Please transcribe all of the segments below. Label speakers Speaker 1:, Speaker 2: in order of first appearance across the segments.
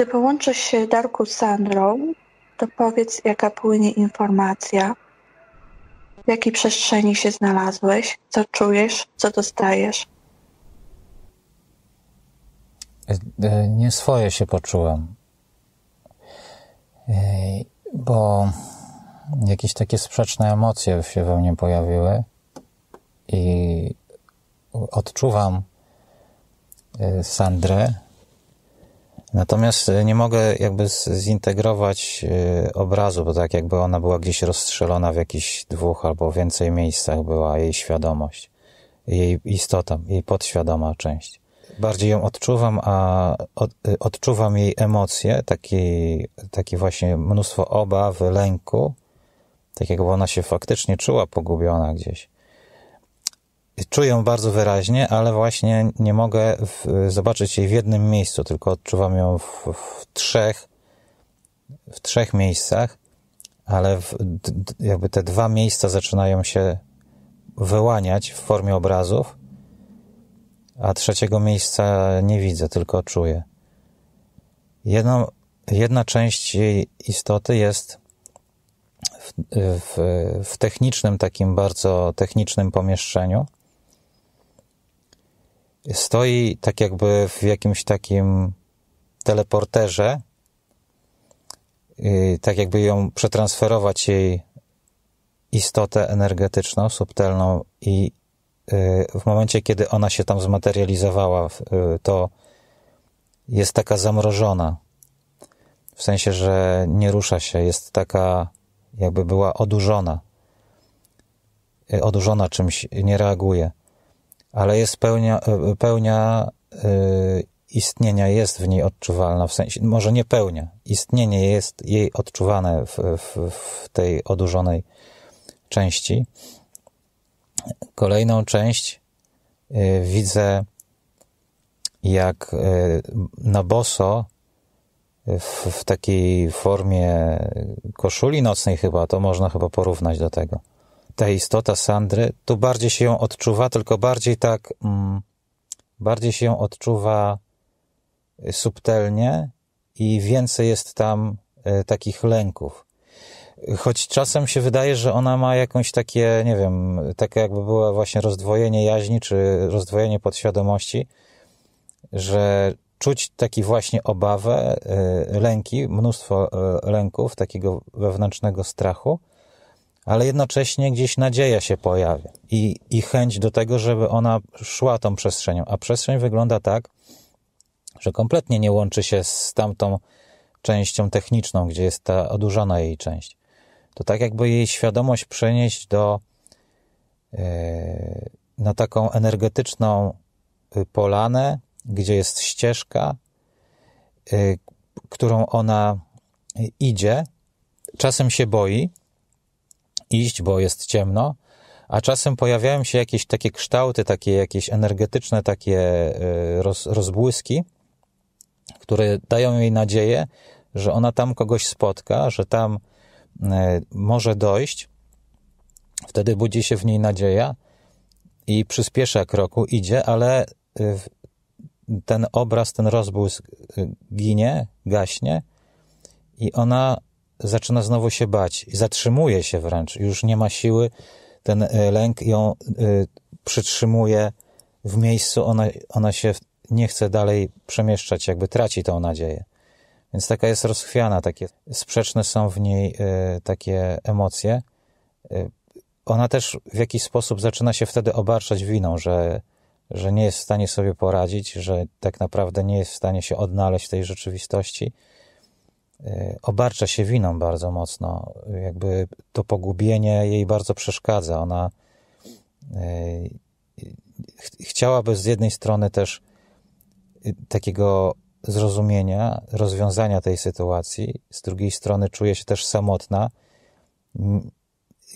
Speaker 1: Gdy połączysz się, Darku, z Sandrą, to powiedz, jaka płynie informacja, w jakiej przestrzeni się znalazłeś, co czujesz, co dostajesz.
Speaker 2: E, nie swoje się poczułem, e, bo jakieś takie sprzeczne emocje się we mnie pojawiły i odczuwam e, Sandrę, natomiast nie mogę jakby zintegrować obrazu, bo tak jakby ona była gdzieś rozstrzelona w jakichś dwóch albo więcej miejscach była jej świadomość, jej istota, jej podświadoma część bardziej ją odczuwam, a od, odczuwam jej emocje, takie, takie właśnie mnóstwo obaw, lęku, tak jakby ona się faktycznie czuła pogubiona gdzieś. Czuję bardzo wyraźnie, ale właśnie nie mogę w, zobaczyć jej w jednym miejscu, tylko odczuwam ją w, w trzech, w trzech miejscach, ale w, jakby te dwa miejsca zaczynają się wyłaniać w formie obrazów a trzeciego miejsca nie widzę, tylko czuję. Jedna część jej istoty jest w, w, w technicznym, takim bardzo technicznym pomieszczeniu. Stoi tak jakby w jakimś takim teleporterze, tak jakby ją przetransferować jej istotę energetyczną, subtelną i Y, w momencie, kiedy ona się tam zmaterializowała, y, to jest taka zamrożona. W sensie, że nie rusza się, jest taka, jakby była odurzona. Y, odurzona czymś, nie reaguje. Ale jest pełnia, pełnia istnienia jest w niej odczuwalna, w sensie, może nie pełnia, istnienie jest jej odczuwane w, w, w tej odurzonej części. Kolejną część y, widzę jak y, na boso w, w, takiej formie koszuli nocnej chyba, to można chyba porównać do tego. Ta istota Sandry, tu bardziej się ją odczuwa, tylko bardziej tak, mm, bardziej się ją odczuwa subtelnie i więcej jest tam y, takich lęków. Choć czasem się wydaje, że ona ma jakąś takie, nie wiem, takie jakby było właśnie rozdwojenie jaźni, czy rozdwojenie podświadomości, że czuć taki właśnie obawę, y, lęki, mnóstwo y, lęków, takiego wewnętrznego strachu, ale jednocześnie gdzieś nadzieja się pojawia i, i chęć do tego, żeby ona szła tą przestrzenią. A przestrzeń wygląda tak, że kompletnie nie łączy się z tamtą częścią techniczną, gdzie jest ta odurzona jej część to tak jakby jej świadomość przenieść do e, na taką energetyczną y, polanę, gdzie jest ścieżka, y, którą ona idzie. Czasem się boi iść, bo jest ciemno, a czasem pojawiają się jakieś takie kształty, takie jakieś energetyczne, takie y, roz, rozbłyski, które dają jej nadzieję, że ona tam kogoś spotka, że tam E, może dojść, wtedy budzi się w niej nadzieja i przyspiesza kroku, idzie, ale e, ten obraz, ten rozbłysk e, ginie, gaśnie i ona zaczyna znowu się bać i zatrzymuje się wręcz, już nie ma siły, ten lęk ją przytrzymuje w miejscu, ona, ona się nie chce dalej przemieszczać, jakby traci tą nadzieję. Więc taka jest rozchwiana, takie sprzeczne są w niej y, takie emocje. Ona też w jakiś sposób zaczyna się wtedy obarczać winą, że, że nie jest w stanie sobie poradzić, że tak naprawdę nie jest w stanie się odnaleźć w tej rzeczywistości. Y, obarcza się winą bardzo mocno. Jakby to pogubienie jej bardzo przeszkadza. Ona chciałaby z jednej strony też takiego zrozumienia, rozwiązania tej sytuacji. Z drugiej strony czuje się też samotna.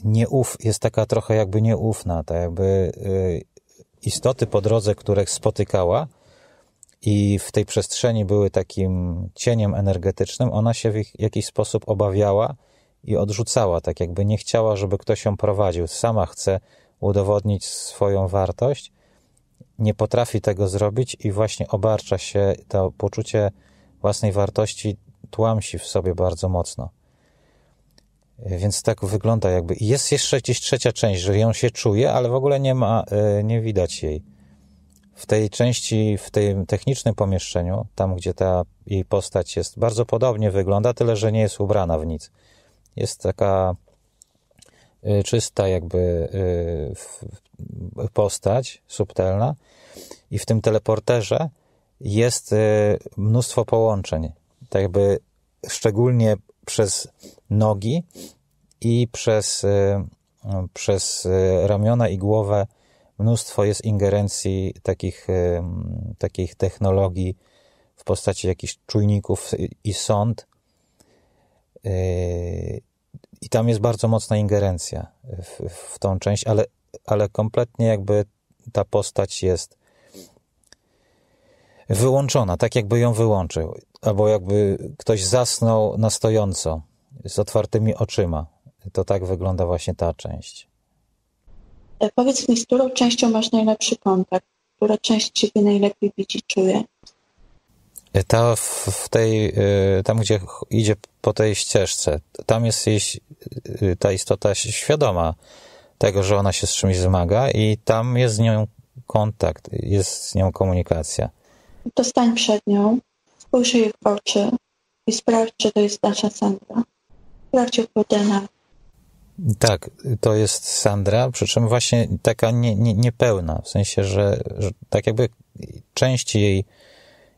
Speaker 2: Nieuf, jest taka trochę jakby nieufna, tak jakby y, istoty po drodze, których spotykała i w tej przestrzeni były takim cieniem energetycznym, ona się w jakiś sposób obawiała i odrzucała, tak jakby nie chciała, żeby ktoś ją prowadził. Sama chce udowodnić swoją wartość nie potrafi tego zrobić i właśnie obarcza się to poczucie własnej wartości tłamsi w sobie bardzo mocno. Więc tak wygląda jakby. Jest jeszcze gdzieś trzecia część, że ją się czuje, ale w ogóle nie ma, nie widać jej. W tej części, w tym technicznym pomieszczeniu, tam gdzie ta jej postać jest, bardzo podobnie wygląda, tyle że nie jest ubrana w nic. Jest taka czysta jakby postać, subtelna i w tym teleporterze jest mnóstwo połączeń. Tak jakby szczególnie przez nogi i przez, przez ramiona i głowę mnóstwo jest ingerencji takich, takich technologii w postaci jakichś czujników i sąd. I tam jest bardzo mocna ingerencja w, w tą część, ale, ale kompletnie jakby ta postać jest wyłączona, tak jakby ją wyłączył, albo jakby ktoś zasnął na stojąco, z otwartymi oczyma. To tak wygląda właśnie ta część.
Speaker 1: E, powiedz mi, z którą częścią masz najlepszy kontakt? Która część ciebie najlepiej widzi, czuje?
Speaker 2: E, ta w tej, e, tam gdzie idzie po tej ścieżce, tam jest jej, ta istota świadoma tego, że ona się z czymś zmaga i tam jest z nią kontakt, jest z nią komunikacja.
Speaker 1: To stań przed nią, spójrz jej w oczy i sprawdź, czy to jest nasza Sandra. Sprawdź ją po DNA.
Speaker 2: Tak, to jest Sandra, przy czym właśnie taka nie, nie, niepełna, w sensie, że, że tak jakby część jej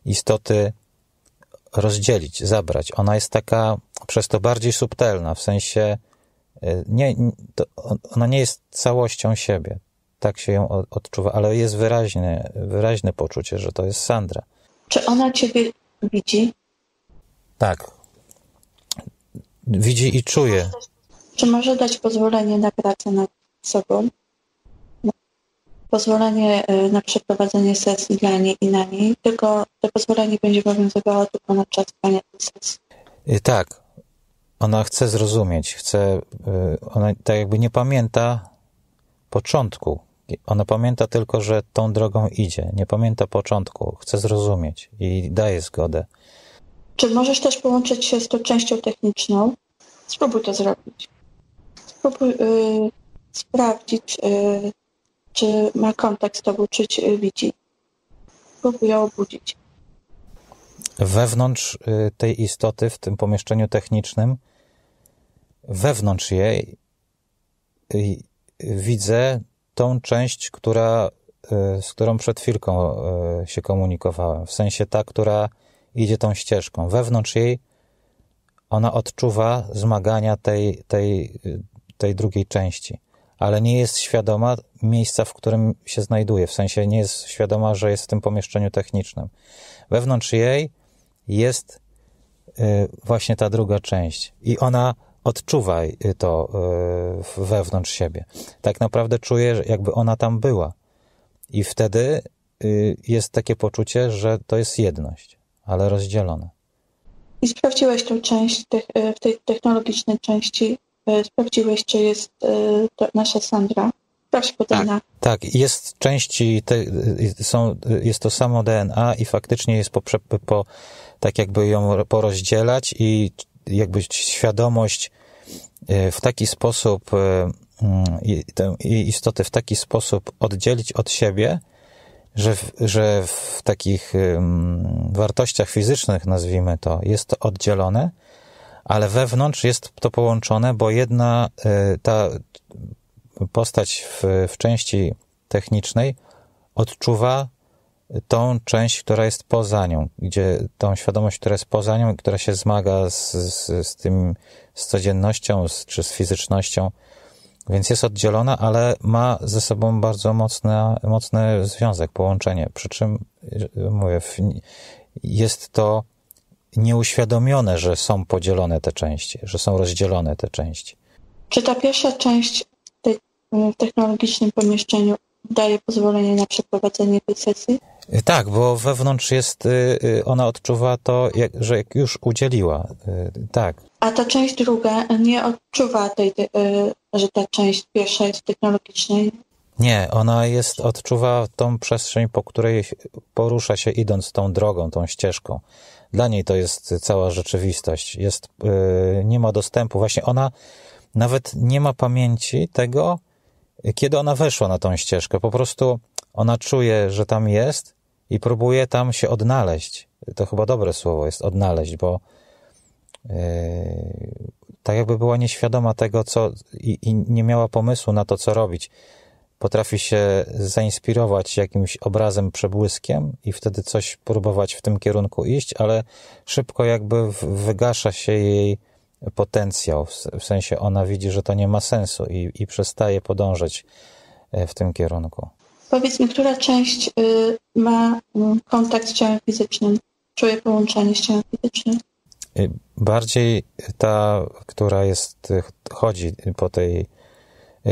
Speaker 2: istoty rozdzielić, zabrać. Ona jest taka przez to bardziej subtelna, w sensie nie, to ona nie jest całością siebie. Tak się ją odczuwa, ale jest wyraźne, wyraźne poczucie, że to jest Sandra.
Speaker 1: Czy ona ciebie widzi?
Speaker 2: Tak. Widzi i czuje.
Speaker 1: Czy może dać pozwolenie na pracę nad sobą? Pozwolenie y, na przeprowadzenie sesji dla niej i na niej, tylko to pozwolenie będzie obowiązywało tylko na czas trwania tej sesji.
Speaker 2: Y, tak. Ona chce zrozumieć, chce, y, ona tak jakby nie pamięta początku. Ona pamięta tylko, że tą drogą idzie. Nie pamięta początku. Chce zrozumieć i daje zgodę.
Speaker 1: Czy możesz też połączyć się z tą częścią techniczną? Spróbuj to zrobić. Spróbuj y, sprawdzić, y, czy ma kontakt z tobą, czy cię widzi. Spróbuj ją obudzić.
Speaker 2: Wewnątrz y, tej istoty, w tym pomieszczeniu technicznym, wewnątrz jej y, widzę tą część, która, y, z którą przed chwilką się komunikowałem. W sensie ta, która idzie tą ścieżką. Wewnątrz jej ona odczuwa zmagania tej, tej, tej drugiej części, ale nie jest świadoma miejsca, w którym się znajduje. W sensie nie jest świadoma, że jest w tym pomieszczeniu technicznym. Wewnątrz jej jest y, właśnie ta druga część i ona odczuwa to y, wewnątrz siebie. Tak naprawdę czuje, jakby ona tam była. I wtedy y, jest takie poczucie, że to jest jedność, ale rozdzielona.
Speaker 1: I sprawdziłeś tą część, w tej technologicznej części, sprawdziłeś, czy jest to nasza Sandra. Sprawdź po
Speaker 2: DNA. Tak, tak jest części, te, są, jest to samo DNA i faktycznie jest po, po tak jakby ją porozdzielać i jakby świadomość e, w taki sposób, e, mm, tę istotę w taki sposób oddzielić od siebie, że w, że w takich wartościach fizycznych, nazwijmy to, jest to oddzielone, ale wewnątrz jest to połączone, bo jedna e, ta postać w, w części technicznej odczuwa tą część, która jest poza nią, gdzie tą świadomość, która jest poza nią, która się zmaga z, z, z tym, z codziennością, z, czy z fizycznością, więc jest oddzielona, ale ma ze sobą bardzo mocny, mocny związek, połączenie. Przy czym, mówię, jest to nieuświadomione, że są podzielone te części, że są rozdzielone te części.
Speaker 1: Czy ta pierwsza część tej, w technologicznym pomieszczeniu daje pozwolenie na przeprowadzenie tej sesji?
Speaker 2: Tak, bo wewnątrz jest, y, ona odczuwa to, że już udzieliła. Tak.
Speaker 1: A ta część druga nie odczuwa tej, że ta część pierwsza jest technologicznej?
Speaker 2: Nie, ona jest, odczuwa tą przestrzeń, po której porusza się idąc tą drogą, tą ścieżką. Dla niej to jest cała rzeczywistość. Jest, yy, nie ma dostępu. Właśnie ona nawet nie ma pamięci tego, kiedy ona weszła na tą ścieżkę. Po prostu ona czuje, że tam jest i próbuje tam się odnaleźć. To chyba dobre słowo jest odnaleźć, bo yy, tak jakby była nieświadoma tego, co i, i nie miała pomysłu na to, co robić potrafi się zainspirować jakimś obrazem, przebłyskiem i wtedy coś próbować w tym kierunku iść, ale szybko jakby wygasza się jej potencjał. W sensie ona widzi, że to nie ma sensu i, i przestaje podążać e, w tym kierunku.
Speaker 1: Powiedz mi, która część y, ma mm, kontakt z ciałem fizycznym, czuje połączenie z ciałem fizycznym?
Speaker 2: Y, bardziej ta, która jest, chodzi po tej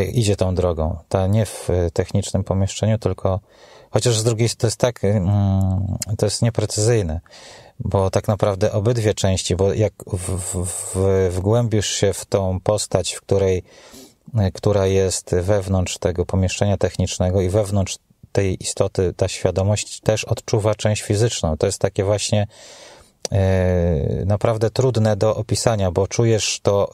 Speaker 2: idzie tą drogą. Ta nie w e, technicznym pomieszczeniu, tylko chociaż z drugiej to jest tak, mm, to jest nieprecyzyjne, bo tak naprawdę obydwie części, bo jak w, w, wgłębisz się w tą postać, w której, e, która jest wewnątrz tego pomieszczenia technicznego i wewnątrz tej istoty, ta świadomość też odczuwa część fizyczną. To jest takie właśnie naprawdę trudne do opisania, bo czujesz to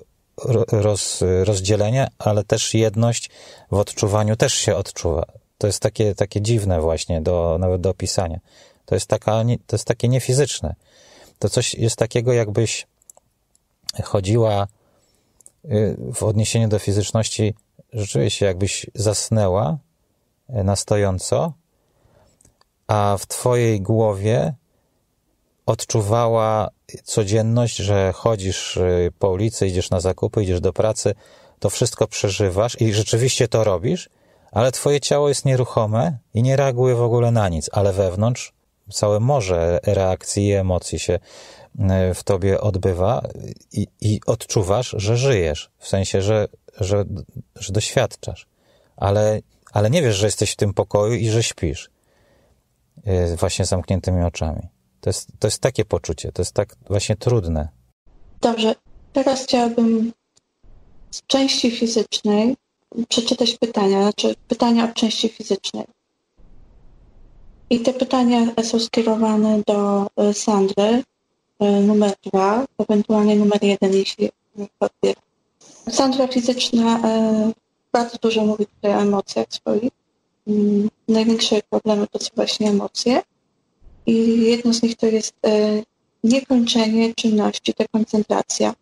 Speaker 2: roz, rozdzielenie, ale też jedność w odczuwaniu też się odczuwa. To jest takie, takie dziwne właśnie do, nawet do opisania. To jest, taka, to jest takie niefizyczne. To coś jest takiego, jakbyś chodziła y, w odniesieniu do fizyczności, rzeczywiście jakbyś zasnęła y, na stojąco, a w twojej głowie odczuwała codzienność, że chodzisz y, po ulicy, idziesz na zakupy, idziesz do pracy, to wszystko przeżywasz i rzeczywiście to robisz, ale twoje ciało jest nieruchome i nie reaguje w ogóle na nic, ale wewnątrz całe morze reakcji i emocji się y, w tobie odbywa i, i odczuwasz, że żyjesz, w sensie, że, że, że doświadczasz, ale, ale nie wiesz, że jesteś w tym pokoju i że śpisz y, właśnie zamkniętymi oczami. To jest, to jest takie poczucie, to jest tak właśnie trudne.
Speaker 1: Dobrze, teraz chciałabym z części fizycznej przeczytać pytania, znaczy pytania o części fizycznej. I te pytania są skierowane do e, Sandry, e, numer dwa, ewentualnie numer jeden, jeśli podbiera. Sandra fizyczna e, bardzo dużo mówi tutaj o emocjach swoich. Mm, największe problemy to są właśnie emocje. I jedno z nich to jest e, niekończenie czynności, dekoncentracja.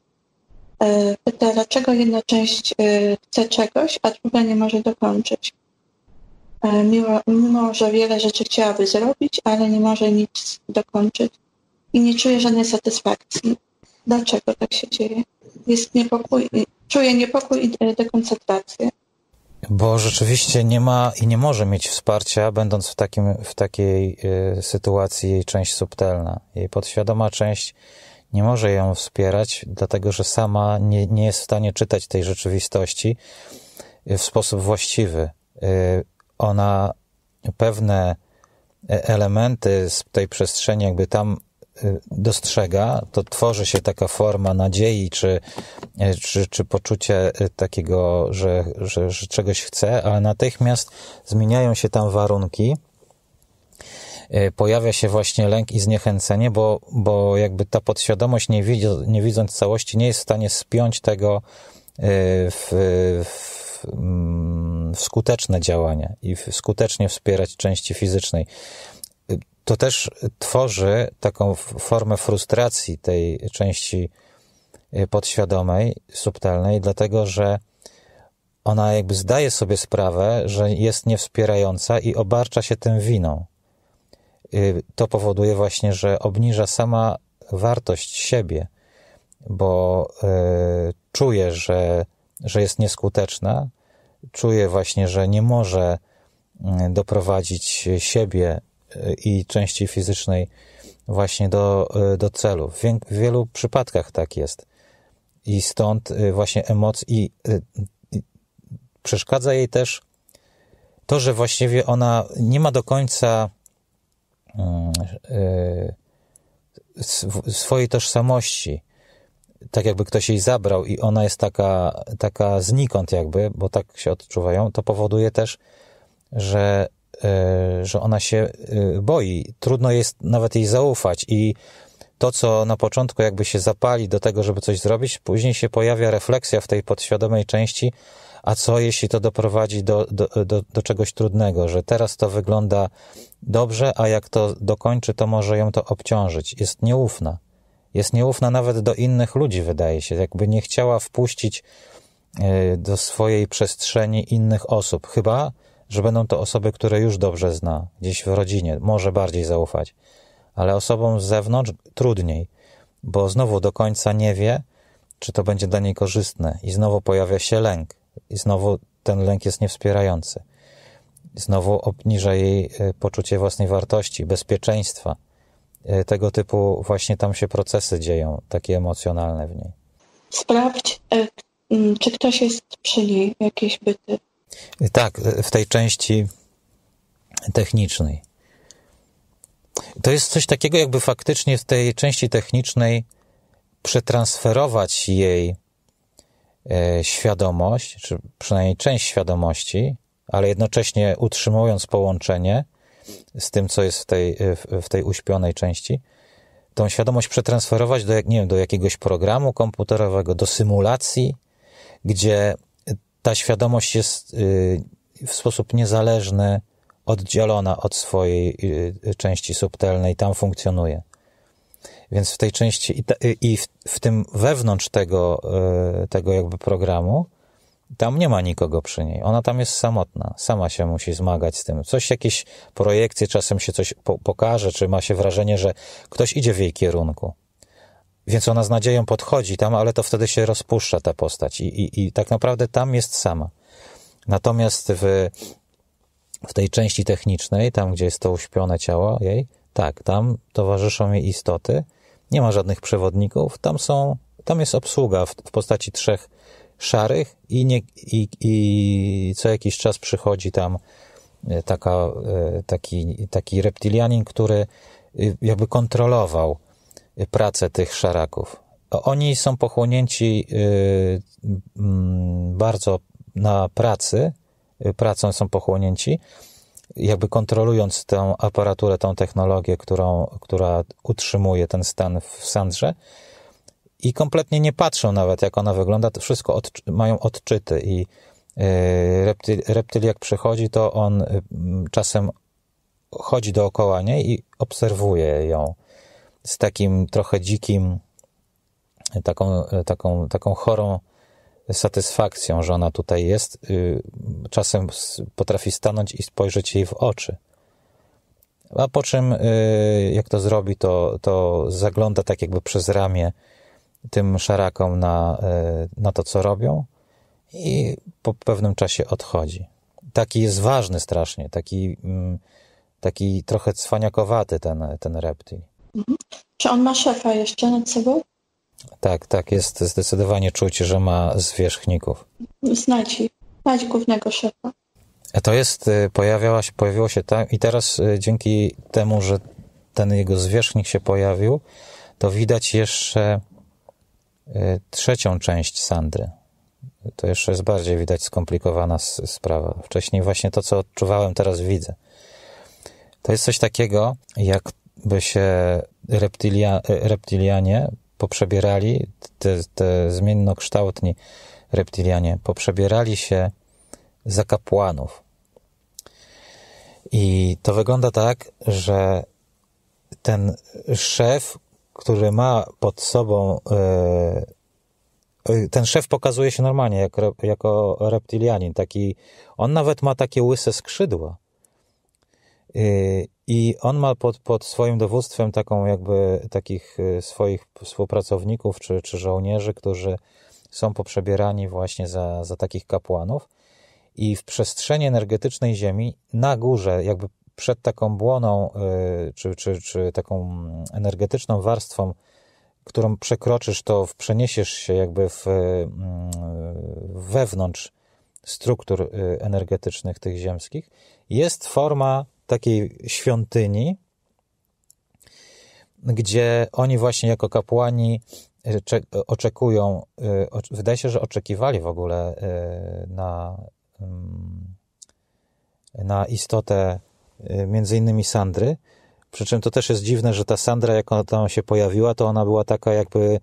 Speaker 1: E, pyta, dlaczego jedna część e, chce czegoś, a druga nie może dokończyć. Mimo, mimo, że wiele rzeczy chciałaby zrobić, ale nie może nic dokończyć i nie czuje żadnej satysfakcji. Dlaczego tak się dzieje? Jest niepokój, czuje niepokój i dekoncentrację.
Speaker 2: Bo rzeczywiście nie ma i nie może mieć wsparcia, będąc w, takim, w takiej y, sytuacji jej część subtelna. Jej podświadoma część nie może ją wspierać, dlatego że sama nie, nie jest w stanie czytać tej rzeczywistości w sposób właściwy. Y, ona pewne e, elementy z tej przestrzeni, jakby tam Y, dostrzega, to tworzy się taka forma nadziei, czy, czy, czy poczucie takiego, że, że, że czegoś chce, ale natychmiast zmieniają się tam warunki, pojawia się właśnie lęk i zniechęcenie, bo, bo jakby ta podświadomość, nie, widząc, nie widząc całości, nie jest w stanie spiąć tego w, w, mm, w skuteczne działania i skutecznie wspierać części fizycznej to też tworzy taką formę frustracji tej części y, podświadomej, subtelnej, dlatego że ona jakby zdaje sobie sprawę, że jest niewspierająca i obarcza się tym winą. Y, to powoduje właśnie, że obniża sama wartość siebie, bo y, czuje, że, że jest nieskuteczna, czuje właśnie, że nie może doprowadzić siebie i części fizycznej właśnie do, do celu. W, wielu przypadkach tak jest. I stąd y, właśnie emocje i, y, i przeszkadza jej też to, że właściwie ona nie ma do końca y, swojej tożsamości. Tak jakby ktoś jej zabrał i ona jest taka, taka znikąd jakby, bo tak się odczuwają, to powoduje też, że że ona się e, boi. Trudno jest nawet jej zaufać i to, co na początku jakby się zapali do tego, żeby coś zrobić, później się pojawia refleksja w tej podświadomej części, a co jeśli to doprowadzi do, do, do, do czegoś trudnego, że teraz to wygląda dobrze, a jak to dokończy, to może ją to obciążyć. Jest nieufna. Jest nieufna nawet do innych ludzi, wydaje się. Jakby nie chciała wpuścić e, do swojej przestrzeni innych osób. Chyba, że będą to osoby, które już dobrze zna, gdzieś w rodzinie, może bardziej zaufać. Ale osobom z zewnątrz trudniej, bo znowu do końca nie wie, czy to będzie dla niej korzystne, i znowu pojawia się lęk, i znowu ten lęk jest niewspierający. Znowu obniża jej e, poczucie własnej wartości, bezpieczeństwa. E, tego typu właśnie tam się procesy dzieją, takie emocjonalne w niej.
Speaker 1: Sprawdź, e, czy ktoś jest przy niej, jakieś byty.
Speaker 2: Tak, w tej części technicznej. To jest coś takiego, jakby faktycznie w tej części technicznej przetransferować jej e, świadomość, czy przynajmniej część świadomości, ale jednocześnie utrzymując połączenie z tym, co jest w tej, w, w tej uśpionej części, tą świadomość przetransferować do, nie wiem, do jakiegoś programu komputerowego, do symulacji, gdzie ta świadomość jest y, w sposób niezależny, oddzielona od swojej y, części subtelnej, tam funkcjonuje. Więc w tej części i w, w tym wewnątrz tego, y, tego jakby programu, tam nie ma nikogo przy niej. Ona tam jest samotna. Sama się musi zmagać z tym. Coś, jakieś projekcje, czasem się coś po, pokaże, czy ma się wrażenie, że ktoś idzie w jej kierunku. Więc ona z nadzieją podchodzi tam, ale to wtedy się rozpuszcza ta postać i, i, i tak naprawdę tam jest sama. Natomiast w, w tej części technicznej, tam gdzie jest to uśpione ciało jej, tak, tam towarzyszą jej istoty, nie ma żadnych przewodników, tam są, tam jest obsługa w, w postaci trzech szarych i, nie, i, i co jakiś czas przychodzi tam e, taka, e, taki, taki reptilianin, który e, jakby kontrolował pracę tych szaraków. Oni są pochłonięci mm, bardzo na pracy, pracą są pochłonięci, jakby kontrolując tę aparaturę, tą technologię, którą, która utrzymuje ten stan w Sandrze. I kompletnie nie patrzą nawet, jak ona wygląda, to wszystko od, mają odczyty i reptyl, reptyl jak przychodzi, to on czasem chodzi dookoła niej i obserwuje ją z takim trochę dzikim, taką, taką, taką chorą satysfakcją, że ona tutaj jest. Y, czasem potrafi stanąć i spojrzeć jej w oczy. A po czym, y, jak to zrobi, to, to zagląda tak jakby przez ramię tym szarakom na, y, na to, co robią i po pewnym czasie odchodzi. Taki jest ważny strasznie, taki, mm, taki trochę cwaniakowaty ten, ten reptil.
Speaker 1: Czy on ma szefa jeszcze nad sobą?
Speaker 2: Tak, tak, jest zdecydowanie czuć, że ma zwierzchników.
Speaker 1: Znajdź, znajdź głównego szefa.
Speaker 2: To jest, y, pojawiała się, pojawiło się tak i teraz y, dzięki temu, że ten jego zwierzchnik się pojawił, to widać jeszcze y, trzecią część Sandry. To jeszcze jest bardziej widać skomplikowana sprawa. Wcześniej właśnie to, co odczuwałem, teraz widzę. To jest coś takiego, jakby się reptilia, reptilianie poprzebierali, te, te zmiennokształtni reptilianie, poprzebierali się za kapłanów. I to wygląda tak, że ten szef, który ma pod sobą, e, e, ten szef pokazuje się normalnie jako, jako reptilianin, taki, on nawet ma takie łyse skrzydła. I on ma pod, pod swoim dowództwem taką jakby takich y, swoich współpracowników czy, czy żołnierzy, którzy są poprzebierani właśnie za, za takich kapłanów. I w przestrzeni energetycznej Ziemi, na górze, jakby przed taką błoną, y, czy, czy, czy taką energetyczną warstwą, którą przekroczysz, to przeniesiesz się jakby w, mm, wewnątrz struktur y, energetycznych tych ziemskich, jest forma takiej świątyni, gdzie oni właśnie jako kapłani e, oczekują, e, wydaje się, że oczekiwali w ogóle e, na, mm, na istotę między innymi Sandry, Przy czym to też jest dziwne, że ta Sandra, jak ona tam się pojawiła, to ona była taka jakby,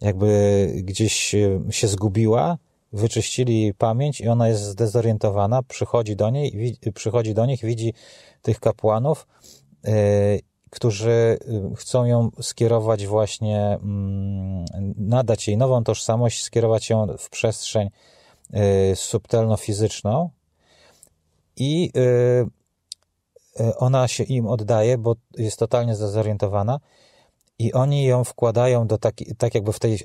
Speaker 2: jakby gdzieś się zgubiła, wyczyścili jej pamięć i ona jest zdezorientowana, przychodzi do niej, przychodzi do nich, widzi tych kapłanów, yy, którzy chcą ją skierować właśnie, yy, nadać jej nową tożsamość, skierować ją w przestrzeń yy, subtelno-fizyczną. I ona się im oddaje, bo jest totalnie zdezorientowana. I oni ją wkładają do takiej, tak jakby w tej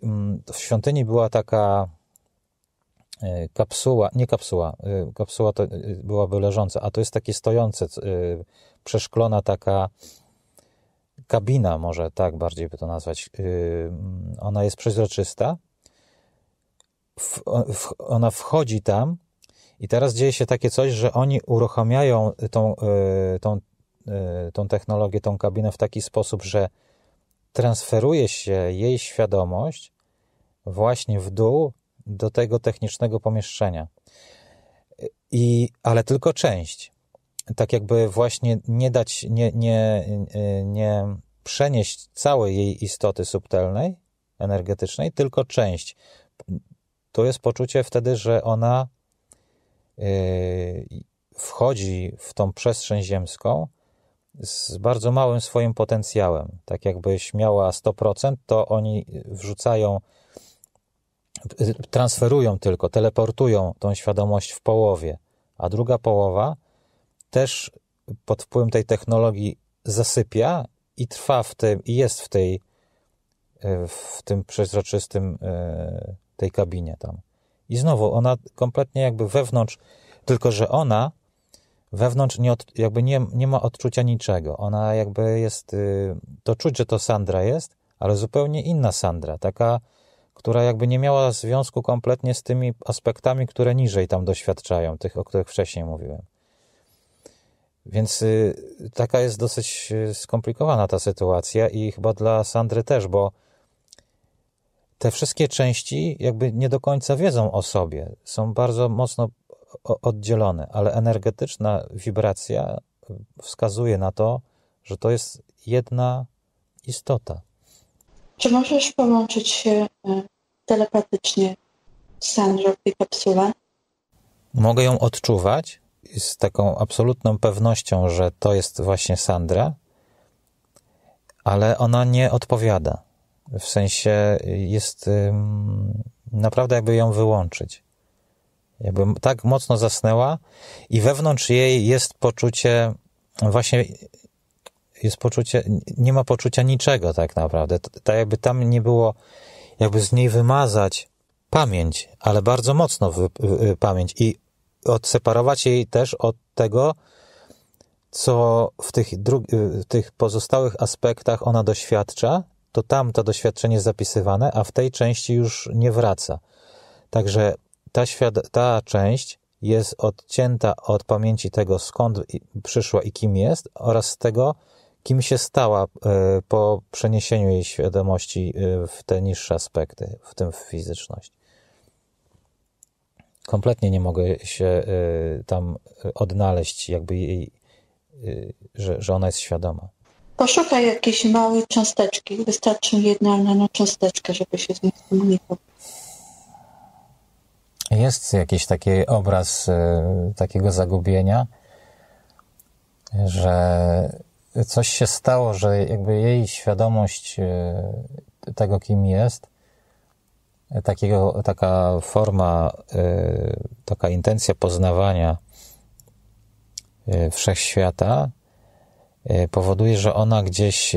Speaker 2: w świątyni była taka kapsuła, nie kapsuła, e, kapsuła to e, byłaby leżąca, a to jest takie stojące, przeszklona taka kabina, może tak bardziej by to nazwać. Ona jest przezroczysta. Ona wchodzi tam i teraz dzieje się takie coś, że oni uruchamiają tą, tą, tą technologię, tą kabinę w taki sposób, że transferuje się jej świadomość właśnie w dół do tego technicznego pomieszczenia. I, ale tylko część. Tak jakby właśnie nie dać, nie, nie, nie przenieść całej jej istoty subtelnej, energetycznej, tylko część. To jest poczucie wtedy, że ona yy, wchodzi w tą przestrzeń ziemską z bardzo małym swoim potencjałem. Tak jakbyś miała 100%, to oni wrzucają transferują tylko, teleportują tą świadomość w połowie, a druga połowa też pod wpływem tej technologii zasypia i trwa w tym, i jest w tej, e, w tym przezroczystym e, tej kabinie tam. I znowu ona kompletnie jakby wewnątrz, tylko że ona wewnątrz nie od, jakby nie, nie ma odczucia niczego. Ona jakby jest, y, to czuć, że to Sandra jest, ale zupełnie inna Sandra, taka która jakby nie miała związku kompletnie z tymi aspektami, które niżej tam doświadczają, tych, o których wcześniej mówiłem. Więc y, taka jest dosyć y, skomplikowana ta sytuacja i chyba dla Sandry też, bo te wszystkie części jakby nie do końca wiedzą o sobie, są bardzo mocno oddzielone, ale energetyczna wibracja wskazuje na to, że to jest jedna istota.
Speaker 1: Czy możesz połączyć się e, telepatycznie z Sandrą w?
Speaker 2: Mogę ją odczuwać z taką absolutną pewnością, że to jest właśnie Sandra, ale ona nie odpowiada. W sensie jest naprawdę jakby ją wyłączyć. Jakby tak mocno zasnęła i wewnątrz jej jest poczucie właśnie jest poczucie, nie ma poczucia niczego tak naprawdę. Tak jakby tam nie było, jakby z niej wymazać pamięć, ale bardzo mocno wy, wy, pamięć i odseparować jej też od tego, co w tych, w tych pozostałych aspektach ona doświadcza, to tam to doświadczenie jest zapisywane, a w tej części już nie wraca. Także ta, ta część jest odcięta od pamięci tego, skąd przyszła i kim jest, oraz tego, kim się stała e, po przeniesieniu jej świadomości e, w te niższe aspekty, w tym w fizyczność. Kompletnie nie mogę się e, tam odnaleźć, jakby jej, że, że ona jest świadoma.
Speaker 1: Poszukaj jakiejś małej cząsteczki. Wystarczy jedna nanocząsteczka, żeby się z nim skomunikować.
Speaker 2: Jest jakiś taki obraz takiego zagubienia, że coś się stało, że jakby jej świadomość e, tego, kim jest, takiego, taka forma, e, taka intencja poznawania e, wszechświata powoduje, że ona gdzieś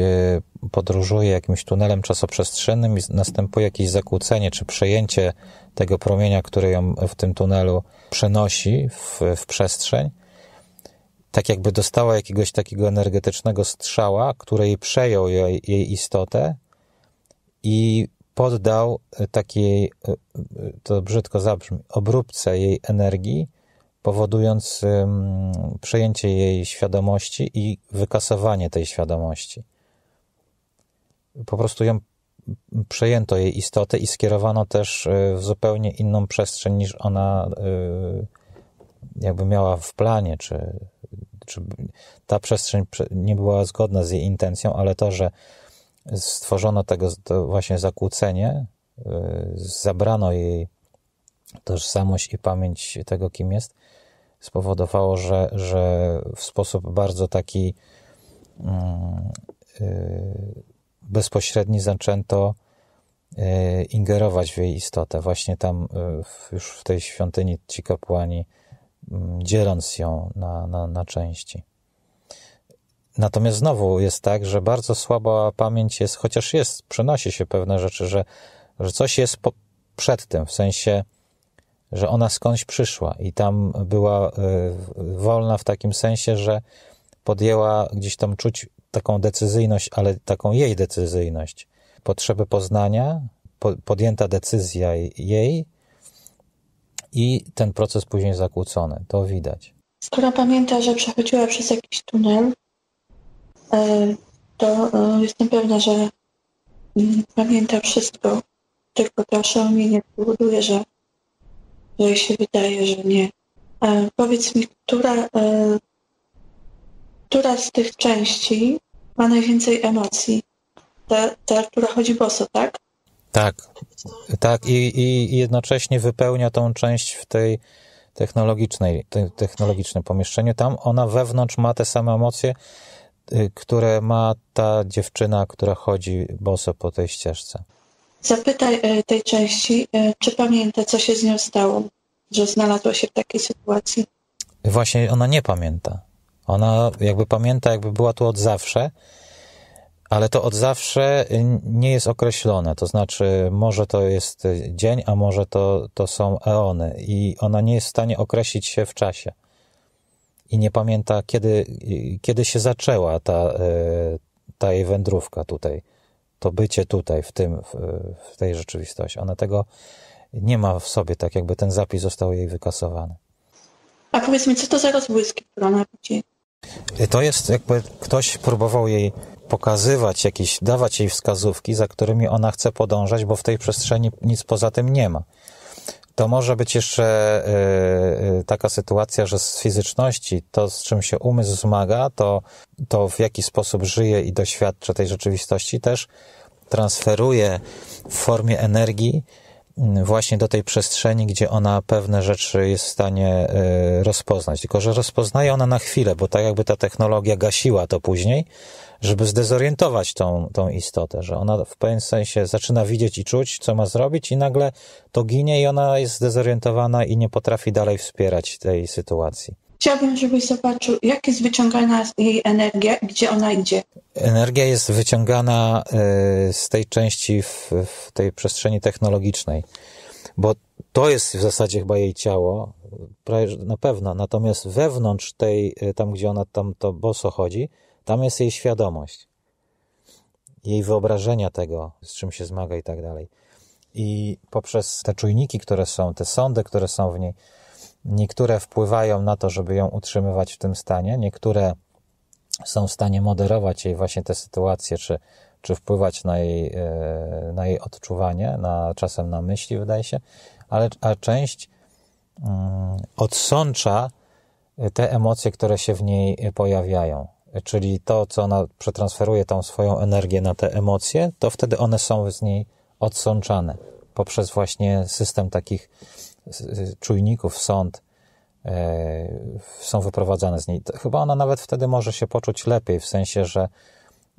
Speaker 2: podróżuje jakimś tunelem czasoprzestrzennym i następuje jakieś zakłócenie czy przejęcie tego promienia, który ją w tym tunelu przenosi w, w przestrzeń tak jakby dostała jakiegoś takiego energetycznego strzała, który przejął jej, jej istotę i poddał takiej, to brzydko zabrzmi, obróbce jej energii, powodując um, przejęcie jej świadomości i wykasowanie tej świadomości. Po prostu ją przejęto jej istotę i skierowano też e, w zupełnie inną przestrzeń niż ona e, jakby miała w planie, czy czy ta przestrzeń nie była zgodna z jej intencją, ale to, że stworzono tego właśnie zakłócenie, y, zabrano jej tożsamość i pamięć tego, kim jest, spowodowało, że, że w sposób bardzo taki mm, y, bezpośredni zaczęto y, ingerować w jej istotę. Właśnie tam już w tej świątyni ci kapłani, dzieląc ją na, na, na części. Natomiast znowu jest tak, że bardzo słaba pamięć jest, chociaż jest, przenosi się pewne rzeczy, że, że coś jest po, przed tym, w sensie, że ona skądś przyszła i tam była y, wolna w takim sensie, że podjęła gdzieś tam czuć taką decyzyjność, ale taką jej decyzyjność. Potrzeby poznania, po, podjęta decyzja jej i ten proces później zakłócony. To widać.
Speaker 1: Skoro pamięta, że przechodziła przez jakiś tunel, E, to e, jestem pewna, że mm, pamięta wszystko, tylko to oszołomienie powoduje, że, że jej się wydaje, że nie. E, powiedz mi, która, która z tych części ma najwięcej emocji? Ta, ta która chodzi boso, tak?
Speaker 2: Tak, tak i, i jednocześnie wypełnia tą część w tej technologicznej, te, technologicznym pomieszczeniu. Tam ona wewnątrz ma te same emocje, Y, które ma ta dziewczyna, która chodzi boso po tej ścieżce.
Speaker 1: Zapytaj y, tej części, y, czy pamięta, co się z nią stało, że znalazła się w takiej sytuacji.
Speaker 2: Właśnie ona nie pamięta. Ona jakby pamięta, jakby była tu od zawsze, ale to od zawsze nie jest określone. To znaczy, może to jest dzień, a może to, to są eony, i ona nie jest w stanie określić się w czasie i nie pamięta, kiedy, kiedy się zaczęła ta, ta jej wędrówka tutaj, to bycie tutaj, w, tym, w tej rzeczywistości. Ona tego nie ma w sobie, tak jakby ten zapis został jej wykasowany.
Speaker 1: A powiedz mi, co to za rozbłyski, które ona widzi?
Speaker 2: To jest jakby ktoś próbował jej pokazywać, jakieś, dawać jej wskazówki, za którymi ona chce podążać, bo w tej przestrzeni nic poza tym nie ma. To może być jeszcze e, e, taka sytuacja, że z fizyczności, to z czym się umysł zmaga, to, to w jaki sposób żyje i doświadcza tej rzeczywistości też transferuje w formie energii właśnie do tej przestrzeni, gdzie ona pewne rzeczy jest w stanie e, rozpoznać. Tylko, że rozpoznaje ona na chwilę, bo tak jakby ta technologia gasiła to później, żeby zdezorientować tą, tą istotę, że ona w pewnym sensie zaczyna widzieć i czuć, co ma zrobić, i nagle to ginie, i ona jest zdezorientowana i nie potrafi dalej wspierać tej sytuacji.
Speaker 1: Chciałbym, żebyś zobaczył, jak jest wyciągana jej energia, gdzie ona idzie.
Speaker 2: Energia jest wyciągana e, z tej części w, w tej przestrzeni technologicznej, bo to jest w zasadzie chyba jej ciało, na pewno, natomiast wewnątrz tej, e, tam gdzie ona tam to boso chodzi, tam jest jej świadomość, jej wyobrażenia tego, z czym się zmaga i tak dalej. I poprzez te czujniki, które są, te sądy, które są w niej, niektóre wpływają na to, żeby ją utrzymywać w tym stanie, niektóre są w stanie moderować jej właśnie te sytuacje, czy, czy wpływać na jej, e, na jej odczuwanie, na, czasem na myśli, wydaje się, ale a część mm, odsącza te emocje, które się w niej pojawiają. Czyli to, co ona przetransferuje tą swoją energię na te emocje, to wtedy one są z niej odsączane poprzez właśnie system takich czujników, sąd, e, są wyprowadzane z niej. Chyba ona nawet wtedy może się poczuć lepiej, w sensie, że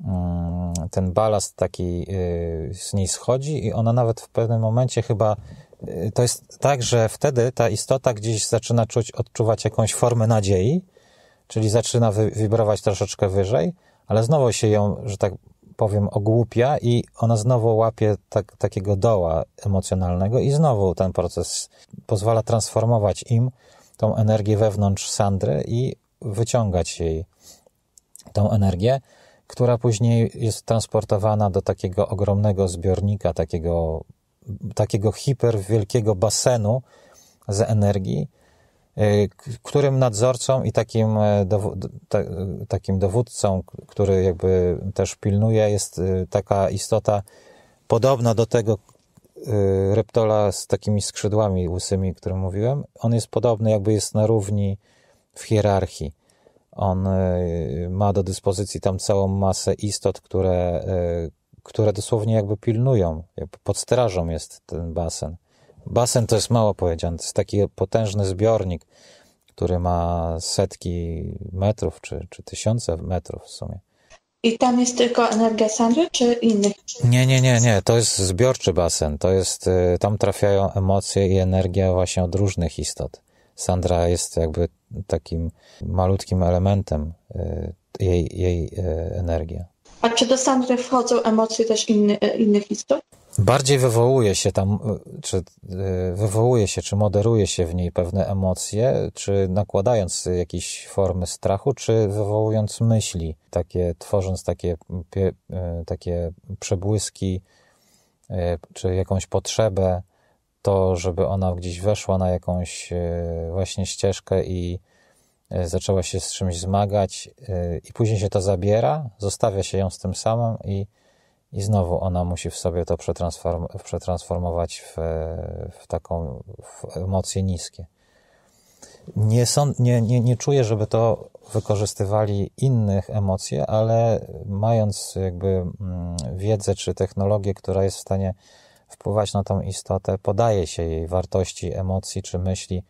Speaker 2: mm, ten balast taki y, z niej schodzi i ona nawet w pewnym momencie chyba y, to jest tak, że wtedy ta istota gdzieś zaczyna czuć, odczuwać jakąś formę nadziei, czyli zaczyna wibrować troszeczkę wyżej, ale znowu się ją, że tak powiem, ogłupia i ona znowu łapie tak, takiego doła emocjonalnego i znowu ten proces pozwala transformować im tą energię wewnątrz Sandry i wyciągać jej tą energię, która później jest transportowana do takiego ogromnego zbiornika, takiego, takiego hiper wielkiego basenu z energii, którym nadzorcą i takim, e, takim dowódcą, który jakby też pilnuje, jest y, taka istota podobna do tego y, reptola z takimi skrzydłami łysymi, o którym mówiłem. On jest podobny, jakby jest na równi w hierarchii. On ma do dyspozycji tam całą masę istot, które, które dosłownie jakby pilnują, jakby pod strażą jest ten basen. Basen to jest mało powiedziane, to jest taki potężny zbiornik, który ma setki metrów, czy, czy tysiące metrów w sumie.
Speaker 1: I tam jest tylko energia Sandry, czy innych?
Speaker 2: Nie, nie, nie, nie. To jest zbiorczy basen. To jest, y, tam trafiają emocje i energia właśnie od różnych istot. Sandra jest jakby takim malutkim elementem y, jej, jej y, energia.
Speaker 1: A czy do Sandry wchodzą emocje też inny, innych istot?
Speaker 2: Bardziej wywołuje się tam, czy wywołuje się, czy moderuje się w niej pewne emocje, czy nakładając jakieś formy strachu, czy wywołując myśli, takie, tworząc takie, takie przebłyski, czy jakąś potrzebę, to, żeby ona gdzieś weszła na jakąś właśnie ścieżkę i zaczęła się z czymś zmagać, i później się to zabiera, zostawia się ją z tym samym i i znowu ona musi w sobie to przetransform przetransformować w, w taką w emocje niskie. Nie, są, nie, nie, nie czuję, żeby to wykorzystywali innych emocje, ale mając jakby mm, wiedzę czy technologię, która jest w stanie wpływać na tą istotę, podaje się jej wartości emocji czy myśli,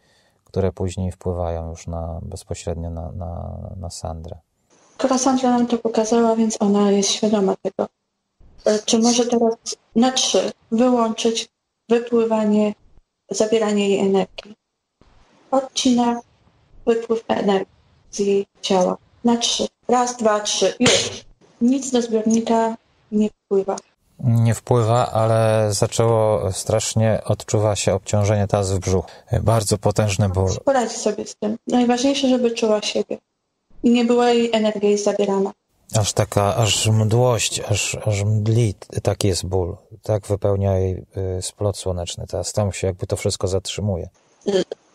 Speaker 2: które później wpływają już na, bezpośrednio na, na, na Sandrę.
Speaker 1: Skoro Sandra nam to pokazała, więc ona jest świadoma tego. E, czy może teraz na trzy wyłączyć wypływanie, zabieranie jej energii? Odcina wypływ energii z jej ciała. Na trzy. Raz, dwa, trzy. Już. Nic do zbiornika nie wpływa.
Speaker 2: Nie wpływa, ale zaczęło strasznie, odczuwa się obciążenie teraz w brzuchu. Bardzo potężny ból.
Speaker 1: Poradzi sobie z tym. Najważniejsze, żeby czuła siebie. I nie była jej energia zabierana.
Speaker 2: Aż taka, aż mdłość, aż, aż mdli, taki jest ból. Tak wypełnia jej y, splot słoneczny. Teraz tam się jakby to wszystko zatrzymuje.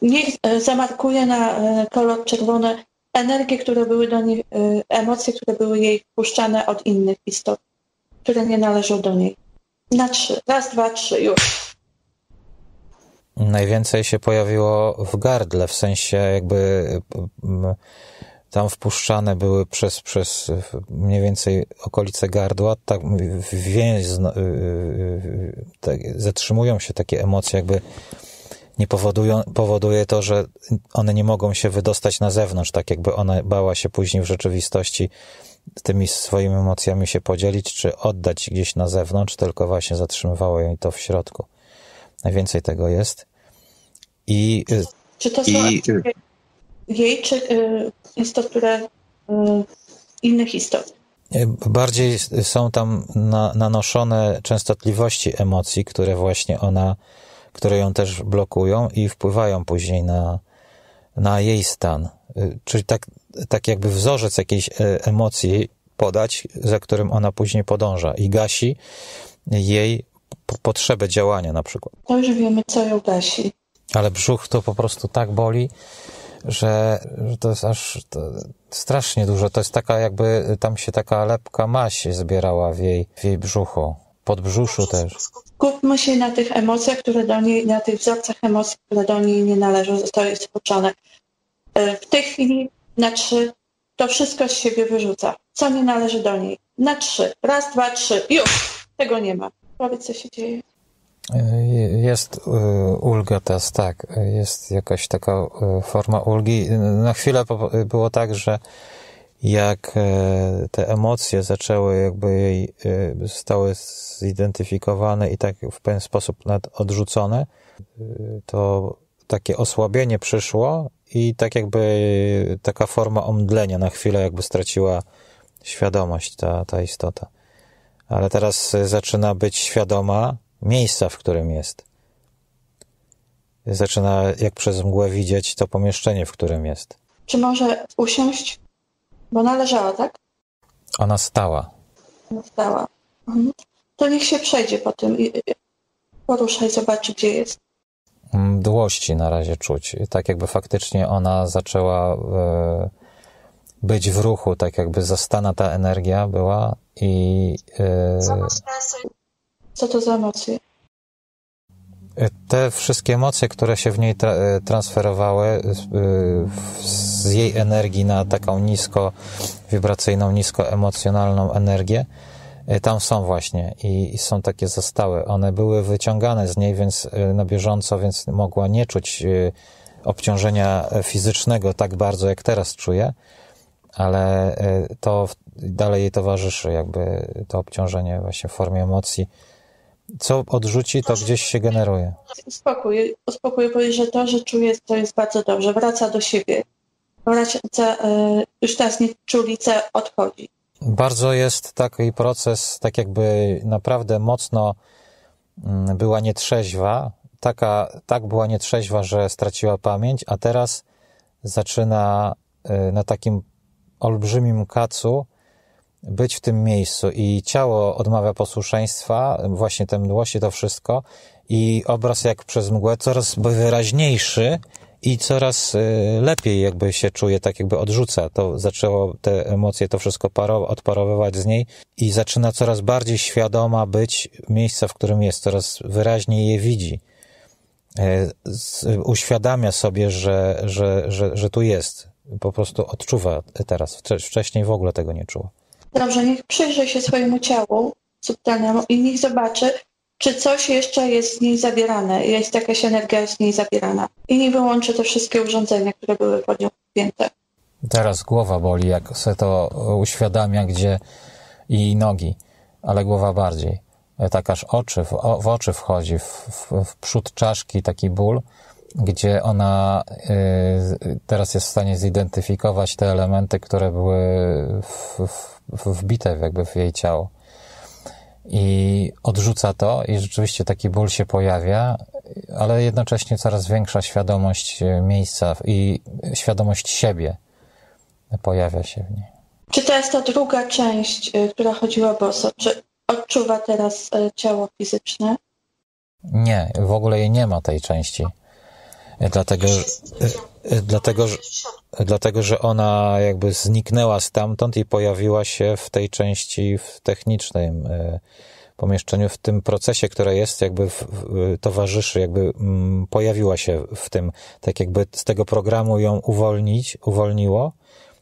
Speaker 1: Niech y, zamarkuje na y, kolor czerwony energie, które były do niej, emocje, które były jej wpuszczane od innych istot, które nie należą do niej. Na trzy. Raz, dwa, trzy, już.
Speaker 2: Najwięcej się pojawiło w gardle, w sensie jakby tam wpuszczane były przez, przez mniej więcej okolice gardła, tak więź, tak, zatrzymują się takie emocje, jakby nie powodują, powoduje to, że one nie mogą się wydostać na zewnątrz, tak jakby ona bała się później w rzeczywistości tymi swoimi emocjami się podzielić, czy oddać gdzieś na zewnątrz, tylko właśnie zatrzymywało ją to w środku. Najwięcej tego jest. I,
Speaker 1: czy to są i, jej, czy y, istot, które y, innych istot?
Speaker 2: Bardziej są tam na, nanoszone częstotliwości emocji, które właśnie ona, które ją też blokują i wpływają później na, na jej stan. Y, czyli tak, tak jakby wzorzec jakiejś emocji podać, za którym ona później podąża i gasi jej potrzebę działania na przykład.
Speaker 1: To już wiemy, co ją gasi.
Speaker 2: Ale brzuch to po prostu tak boli, że, że to jest aż to strasznie dużo. To jest taka jakby, tam się taka lepka maś zbierała w jej, w jej brzuchu. Pod brzuszu też.
Speaker 1: Skupmy się na tych emocjach, które do niej, na tych wzorcach emocji, które do niej nie należą, zostały stworzone. W tej chwili na trzy to wszystko z siebie wyrzuca. Co nie należy do niej? Na trzy. Raz, dwa, trzy. Już! Tego nie ma. Powiedz, co się dzieje.
Speaker 2: Jest y, ulga teraz, tak. Jest jakaś taka y, forma ulgi. Na chwilę było tak, że jak te emocje zaczęły jakby jej, y, zostały zidentyfikowane i tak w pewien sposób odrzucone, to takie osłabienie przyszło i tak jakby taka forma omdlenia na chwilę jakby straciła świadomość ta, ta istota. Ale teraz zaczyna być świadoma, miejsca, w którym jest. Zaczyna jak przez mgłę widzieć to pomieszczenie, w którym jest.
Speaker 1: Czy może usiąść? Bo należała, tak?
Speaker 2: Ona stała.
Speaker 1: Stała. Mhm. To niech się przejdzie po tym i poruszaj, zobaczy, gdzie jest.
Speaker 2: Mdłości na razie czuć. Tak jakby faktycznie ona zaczęła e, być w ruchu, tak jakby zastana ta energia była i... E,
Speaker 1: co to za emocje?
Speaker 2: Te wszystkie emocje, które się w niej tra transferowały, z jej energii na taką nisko wibracyjną, nisko emocjonalną energię. E, tam są właśnie i, i są takie zostałe. One były wyciągane z niej, więc e, na bieżąco, więc mogła nie czuć e, obciążenia fizycznego tak bardzo, jak teraz czuje, ale to dalej jej towarzyszy, jakby to obciążenie właśnie w formie emocji. Co odrzuci, to gdzieś się generuje.
Speaker 1: Uspokój, uspokój, że to, że czuje, to jest bardzo dobrze. Wraca do siebie. Wraca, już teraz nie czulica odchodzi.
Speaker 2: Bardzo jest taki proces, tak jakby naprawdę mocno mm, była nietrzeźwa, taka, tak była nietrzeźwa, że straciła pamięć, a teraz zaczyna y, na takim olbrzymim kacu być w tym miejscu i ciało odmawia posłuszeństwa, właśnie te mdłości, to wszystko i obraz jak przez mgłę coraz wyraźniejszy i coraz y, lepiej jakby się czuje, tak jakby odrzuca. To zaczęło te emocje, to wszystko paro, odparowywać z niej i zaczyna coraz bardziej świadoma być miejsca, w którym jest, coraz wyraźniej je widzi. E, uświadamia sobie, że, że, że, że tu jest. Po prostu odczuwa teraz. Wcześniej w ogóle tego nie czuła.
Speaker 1: Dobrze, niech przyjrzy się swojemu ciału subtelnemu i niech zobaczy, czy coś jeszcze jest z niej zabierane, jest jakaś energia z niej zabierana. I nie wyłączy te wszystkie urządzenia, które były pod nią wpięte.
Speaker 2: Teraz głowa boli, jak sobie to uświadamia, gdzie i nogi, ale głowa bardziej. Tak aż oczy, w, w oczy wchodzi, w, w, w, przód czaszki taki ból, gdzie ona y, teraz jest w stanie zidentyfikować te elementy, które były wbite jakby w jej ciało i odrzuca to i rzeczywiście taki ból się pojawia, ale jednocześnie coraz większa świadomość e, miejsca i świadomość siebie pojawia się w niej.
Speaker 1: Czy to jest ta druga część, e, która chodziła boso? Czy odczuwa teraz ciało fizyczne?
Speaker 2: Nie, w ogóle jej nie ma tej części. Dlatego, dlatego, że, dlatego, że ona jakby zniknęła stamtąd i pojawiła się w tej części w technicznym e, pomieszczeniu, w tym procesie, które jest jakby w, w, towarzyszy, jakby mm, pojawiła się w tym, tak jakby z tego programu ją uwolnić, uwolniło,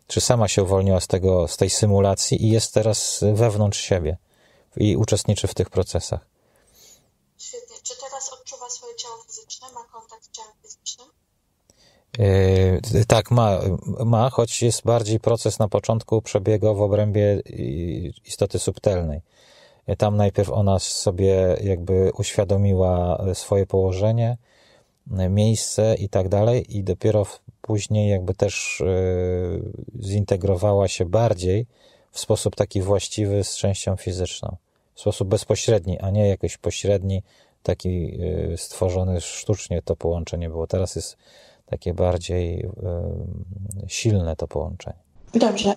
Speaker 2: czy sama się uwolniła z tego, z tej symulacji i jest teraz wewnątrz siebie i uczestniczy w tych procesach.
Speaker 1: Swoje ciało fizyczne? Ma kontakt z ciałem fizycznym?
Speaker 2: Yy, tak, ma, ma, choć jest bardziej proces na początku przebiegał w obrębie istoty subtelnej. Tam najpierw ona sobie jakby uświadomiła swoje położenie, miejsce i tak dalej, i dopiero później jakby też yy, zintegrowała się bardziej w sposób taki właściwy z częścią fizyczną. W sposób bezpośredni, a nie jakiś pośredni, taki yy, stworzony sztucznie to połączenie było. Teraz jest takie bardziej silne to połączenie.
Speaker 1: Dobrze.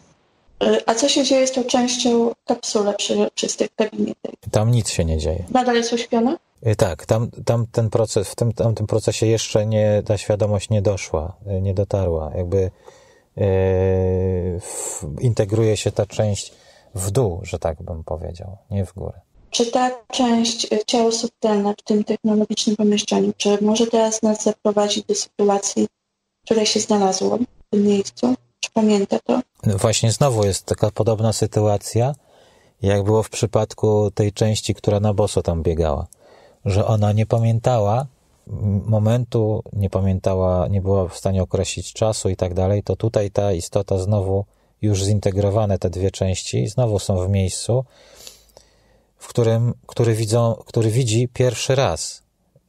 Speaker 1: E, a co się dzieje z tą częścią kapsule przy czystej kabinie?
Speaker 2: Tam nic się nie dzieje.
Speaker 1: Nadal jest uśpiona?
Speaker 2: Tak, tam, tam ten proces, w tym, tam tym procesie jeszcze nie, ta świadomość nie doszła, nie dotarła. Jakby integruje się ta część w dół, że tak bym powiedział, nie w górę.
Speaker 1: Czy ta część ciało subtelne w tym technologicznym pomieszczeniu, czy może teraz nas zaprowadzić do sytuacji, w której się znalazło w tym miejscu? Czy pamięta to?
Speaker 2: Właśnie znowu jest taka podobna sytuacja, jak było w przypadku tej części, która na boso tam biegała. Że ona nie pamiętała momentu, nie pamiętała, nie była w stanie określić czasu i tak dalej, to tutaj ta istota znowu już zintegrowane te dwie części, znowu są w miejscu, którym, który, widzą, który widzi pierwszy raz.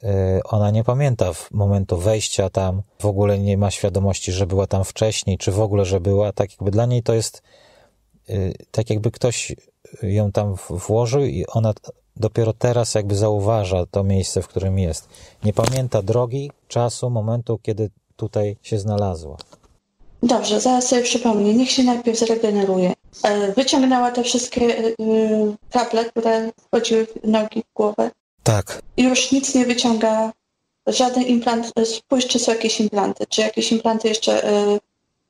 Speaker 2: Y, ona nie pamięta momentu wejścia tam, w ogóle nie ma świadomości, że była tam wcześniej, czy w ogóle, że była. Tak jakby dla niej to jest y, tak, jakby ktoś ją tam włożył i ona dopiero teraz jakby zauważa to miejsce, w którym jest. Nie pamięta drogi, czasu, momentu, kiedy tutaj się znalazła.
Speaker 1: Dobrze, zaraz sobie przypomnę. Niech się najpierw zregeneruje. E, wyciągnęła te wszystkie e, e, kable, które wchodziły w nogi, w głowę.
Speaker 2: Tak.
Speaker 1: I już nic nie wyciąga, żaden implant. Spójrz, czy są jakieś implanty. Czy jakieś implanty jeszcze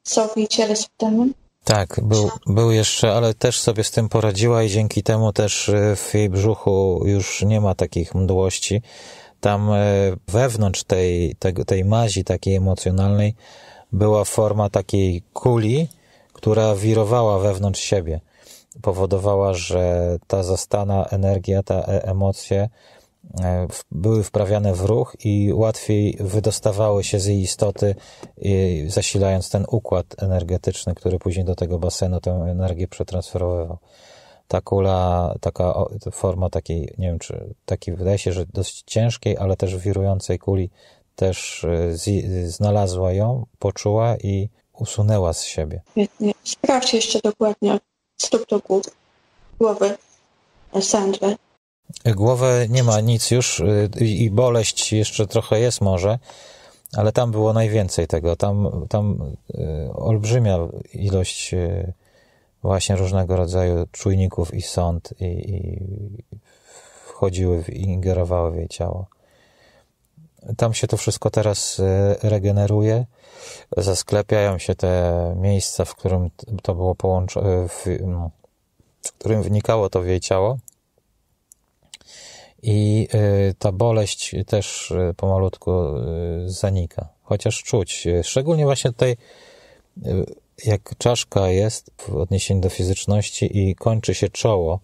Speaker 1: są w jej ciele subtelnym?
Speaker 2: Tak, był, był jeszcze, ale też sobie z tym poradziła i dzięki temu też w jej brzuchu już nie ma takich mdłości. Tam wewnątrz tej, tej, tej mazi takiej emocjonalnej była forma takiej kuli, która wirowała wewnątrz siebie. Powodowała, że ta zastana energia, ta e emocje e, były wprawiane w ruch i łatwiej wydostawały się z jej istoty, zasilając ten układ energetyczny, który później do tego basenu tę energię przetransferowywał. Ta kula, taka forma takiej, nie wiem czy, takiej wydaje się, że dość ciężkiej, ale też wirującej kuli też e, znalazła ją, poczuła i usunęła z siebie.
Speaker 1: Świetnie. Sprawdź jeszcze dokładnie stóp do głów, głowy Sandry.
Speaker 2: Głowę nie ma nic już i boleść jeszcze trochę jest może, ale tam było najwięcej tego. Tam, tam olbrzymia ilość właśnie różnego rodzaju czujników i sąd i, i wchodziły i ingerowały w jej ciało. Tam się to wszystko teraz regeneruje zasklepiają się te miejsca, w którym to było połączone, w, w którym wynikało to w jej ciało. I y, ta boleść też y, pomalutku y, zanika. Chociaż czuć, szczególnie właśnie tutaj, jak czaszka jest w odniesieniu do fizyczności i kończy się czoło,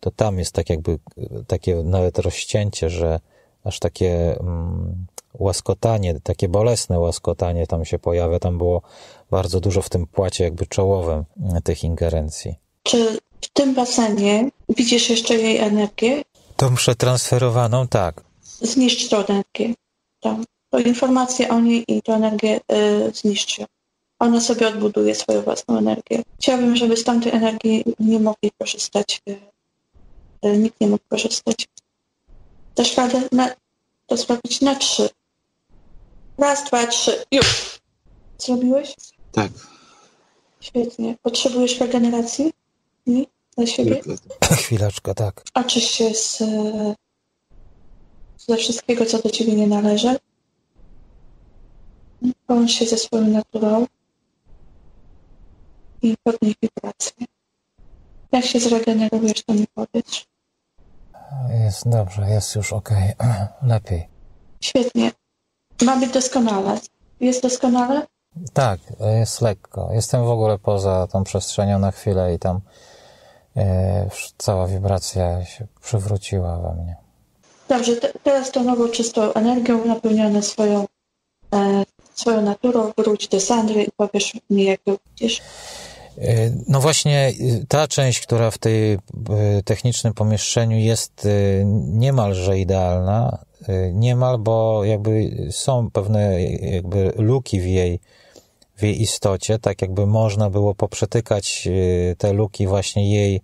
Speaker 2: to tam jest tak jakby takie nawet rozcięcie, że aż takie mm, łaskotanie, takie bolesne łaskotanie tam się pojawia. Tam było bardzo dużo w tym płacie jakby czołowym mm, tych ingerencji.
Speaker 1: Czy w tym basenie widzisz jeszcze jej energię?
Speaker 2: Tą przetransferowaną, tak.
Speaker 1: Zniszcz tę energię. Tam. To informacje o niej i tę energię y, zniszczy. Ona sobie odbuduje swoją własną energię. Chciałabym, żeby z tamtej energii nie mogli korzystać. Y, y, nikt nie mógł korzystać. Dasz radę na, to zrobić na trzy. Raz, dwa, trzy. Już. Zrobiłeś?
Speaker 3: Tak.
Speaker 1: Świetnie. Potrzebujesz regeneracji? Nie? Dla siebie?
Speaker 2: Chwileczkę, tak.
Speaker 1: Oczyś się z, ze wszystkiego, co do ciebie nie należy. Połącz się ze swoją naturą i podnieś wibrację. Jak się zregenerujesz, to mi powiedz.
Speaker 2: Jest dobrze, jest już ok. Lepiej.
Speaker 1: Świetnie. Ma być doskonale. Jest doskonale?
Speaker 2: Tak, jest lekko. Jestem w ogóle poza tą przestrzenią na chwilę i tam e, cała wibracja się przywróciła we mnie.
Speaker 1: Dobrze, te, teraz to nowo czystą energią napełnione swoją, e, swoją naturą wróć do Sandry i powiesz mi, jak ją widzisz.
Speaker 2: E, no właśnie ta część, która w tej e, technicznym pomieszczeniu jest e, niemalże idealna, niemal, bo jakby są pewne jakby luki w jej, w jej istocie, tak jakby można było poprzetykać te luki właśnie jej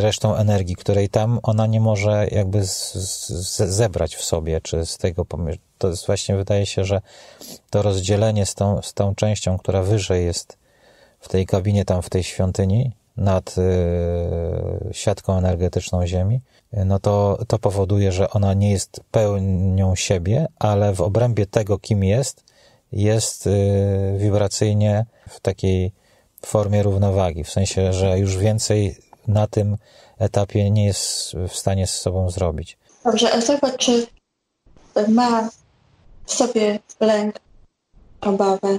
Speaker 2: resztą energii, której tam ona nie może jakby z, z, zebrać w sobie, czy z tego to jest właśnie wydaje się, że to rozdzielenie z tą, z tą częścią, która wyżej jest w tej kabinie, tam w tej świątyni, nad y, siatką energetyczną Ziemi, no to, to powoduje, że ona nie jest pełnią siebie, ale w obrębie tego, kim jest, jest y, wibracyjnie w takiej formie równowagi, w sensie, że już więcej na tym etapie nie jest w stanie z sobą zrobić.
Speaker 1: Dobrze, a zobacz, czy ma w sobie lęk, obawę,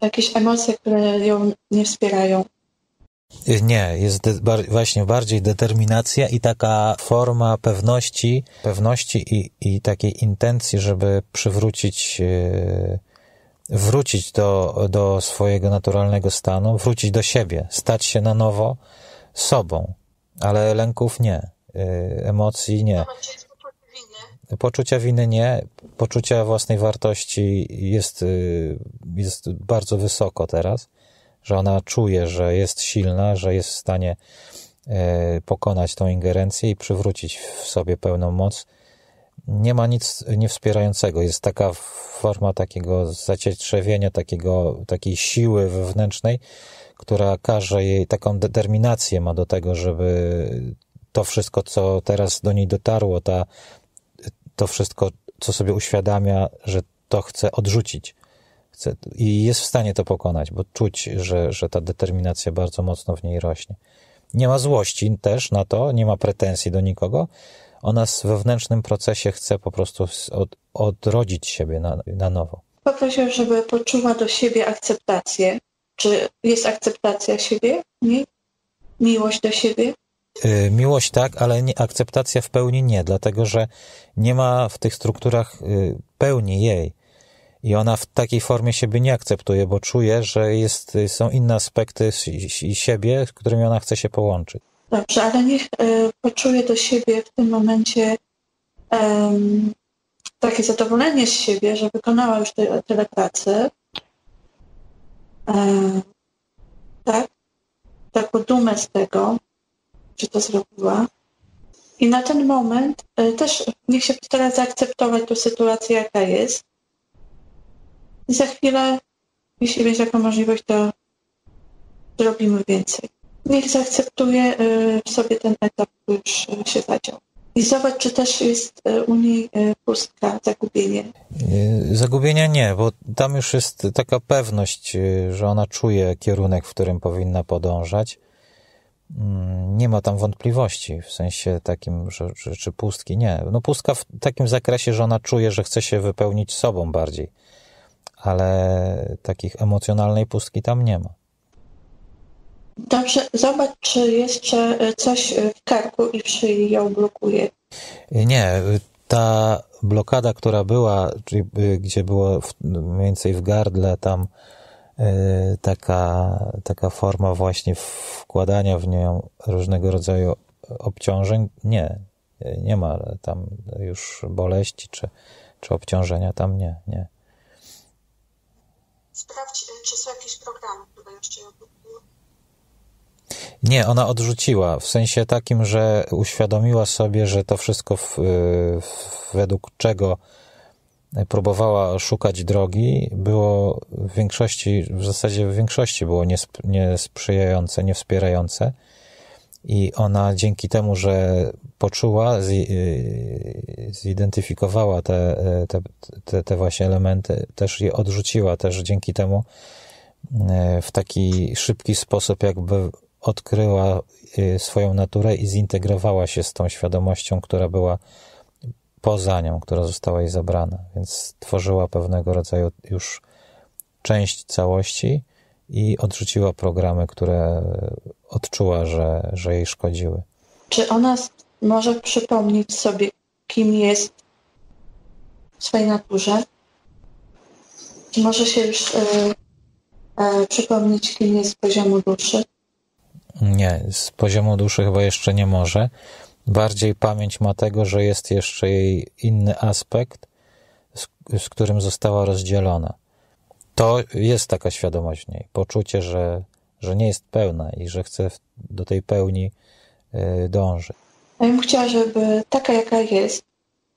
Speaker 1: jakieś emocje, które ją nie wspierają.
Speaker 2: Nie, jest bar właśnie bardziej determinacja i taka forma pewności, pewności i, i takiej intencji, żeby przywrócić, yy, wrócić do, do swojego naturalnego stanu, wrócić do siebie, stać się na nowo sobą, ale lęków nie, yy, emocji nie. Poczucia winy nie, poczucia własnej wartości jest, y, jest bardzo wysoko teraz, że ona czuje, że jest silna, że jest w stanie e, pokonać tą ingerencję i przywrócić w sobie pełną moc. Nie ma nic niewspierającego. Jest taka forma takiego zacietrzewienia, takiego, takiej siły wewnętrznej, która każe jej, taką determinację ma do tego, żeby to wszystko, co teraz do niej dotarło, ta to wszystko, co sobie uświadamia, że to chce odrzucić. Chce, I jest w stanie to pokonać, bo czuć, że, że ta determinacja bardzo mocno w niej rośnie. Nie ma złości też na to, nie ma pretensji do nikogo. Ona w wewnętrznym procesie chce po prostu od, odrodzić siebie na, na nowo.
Speaker 1: Poprosił, żeby poczuła do siebie akceptację. Czy jest akceptacja siebie? Nie? Miłość do siebie?
Speaker 2: Y, Miłość tak, ale nie, akceptacja w pełni nie, dlatego że nie ma w tych strukturach y, pełni jej. I ona w takiej formie siebie nie akceptuje, bo czuje, że jest, są inne aspekty siebie, z którymi ona chce się połączyć.
Speaker 1: Dobrze, ale niech e, poczuje do siebie w tym momencie em, takie zadowolenie z siebie, że wykonała już tyle, tyle pracy. E, tak? Taką dumę z tego, że to zrobiła. I na ten moment e, też niech się postara zaakceptować tę sytuację, jaka jest. I za chwilę, jeśli będzie taka możliwość, to zrobimy więcej. Niech zaakceptuje y, w sobie ten etap, który już y, się zadział. I zobacz, czy też jest u niej pustka, zagubienie.
Speaker 2: Zagubienia nie, bo tam już jest taka pewność, że ona czuje kierunek, w którym powinna podążać. Mm, Nie ma tam wątpliwości, w sensie takim, że, że, czy pustki. Nie. No pustka w takim zakresie, że ona czuje, że chce się wypełnić sobą bardziej. Ale takich emocjonalnej pustki tam nie ma.
Speaker 1: Dobrze, zobacz, czy jeszcze y, coś y, w karku i szyi ją blokuje.
Speaker 2: Nie, y, ta blokada, która była, czyli gdzie było w, mniej więcej w gardle, tam taka, taka forma właśnie wkładania w nią różnego rodzaju obciążeń, nie, nie ma tam już boleści czy, czy obciążenia, tam nie, nie.
Speaker 1: Sprawdź, czy są jakieś programy, które jeszcze.
Speaker 2: Nie, ona odrzuciła, w sensie takim, że uświadomiła sobie, że to wszystko w, w, według czego próbowała szukać drogi, było w większości, w zasadzie w większości było niesp- niesprzyjające, niewspierające. I ona dzięki temu, że poczuła, zi- y, zidentyfikowała te, te, te, te właśnie elementy, też je odrzuciła, też dzięki temu y, w taki szybki sposób jakby odkryła y, swoją naturę i zintegrowała się z tą świadomością, która była poza nią, która została jej zabrana. Więc tworzyła pewnego rodzaju już część całości i odrzuciła programy, które odczuła, że, że jej szkodziły.
Speaker 1: Czy ona może przypomnieć sobie, kim jest w swojej naturze? Czy może się już y, y, przypomnieć, kim jest z poziomu duszy?
Speaker 2: Nie, z poziomu duszy chyba jeszcze nie może. Bardziej pamięć ma tego, że jest jeszcze jej inny aspekt, z, z którym została rozdzielona. To jest taka świadomość w niej. Poczucie, że, że nie jest pełna i że chce do tej pełni y, dążyć.
Speaker 1: Ja bym chciała, żeby taka, jaka jest,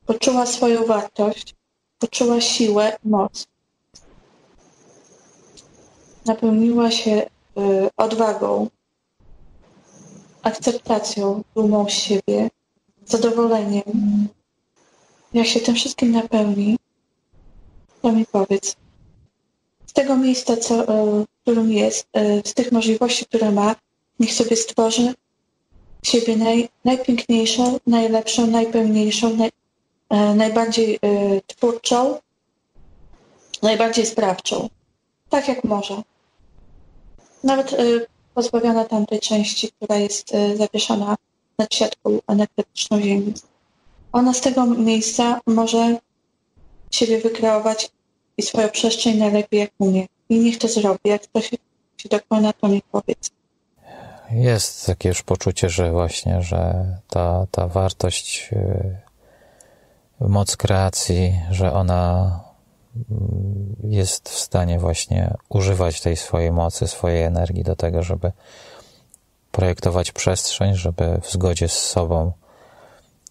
Speaker 1: poczuła swoją wartość, poczuła siłę, moc. Napełniła się y, odwagą, akceptacją, dumą z siebie, zadowoleniem. Jak się tym wszystkim napełni, to mi powiedz. Z tego miejsca, co, y, w którym jest, y, z tych możliwości, które ma, niech sobie stworzy siebie naj, najpiękniejszą, najlepszą, najpełniejszą, naj, e, najbardziej e, twórczą, najbardziej sprawczą. Tak jak może. Nawet e, pozbawiona tamtej części, która jest e, zawieszona nad siatką energetyczną Ziemi. Ona z tego miejsca może siebie wykreować i swoją przestrzeń najlepiej jak umie. I niech to zrobi. Jak to się, się dokona, to mi powiedz.
Speaker 2: Jest takie już poczucie, że właśnie, że ta, ta wartość, yy, moc kreacji, że ona jest w stanie właśnie używać tej swojej mocy, swojej energii do tego, żeby projektować przestrzeń, żeby w zgodzie z sobą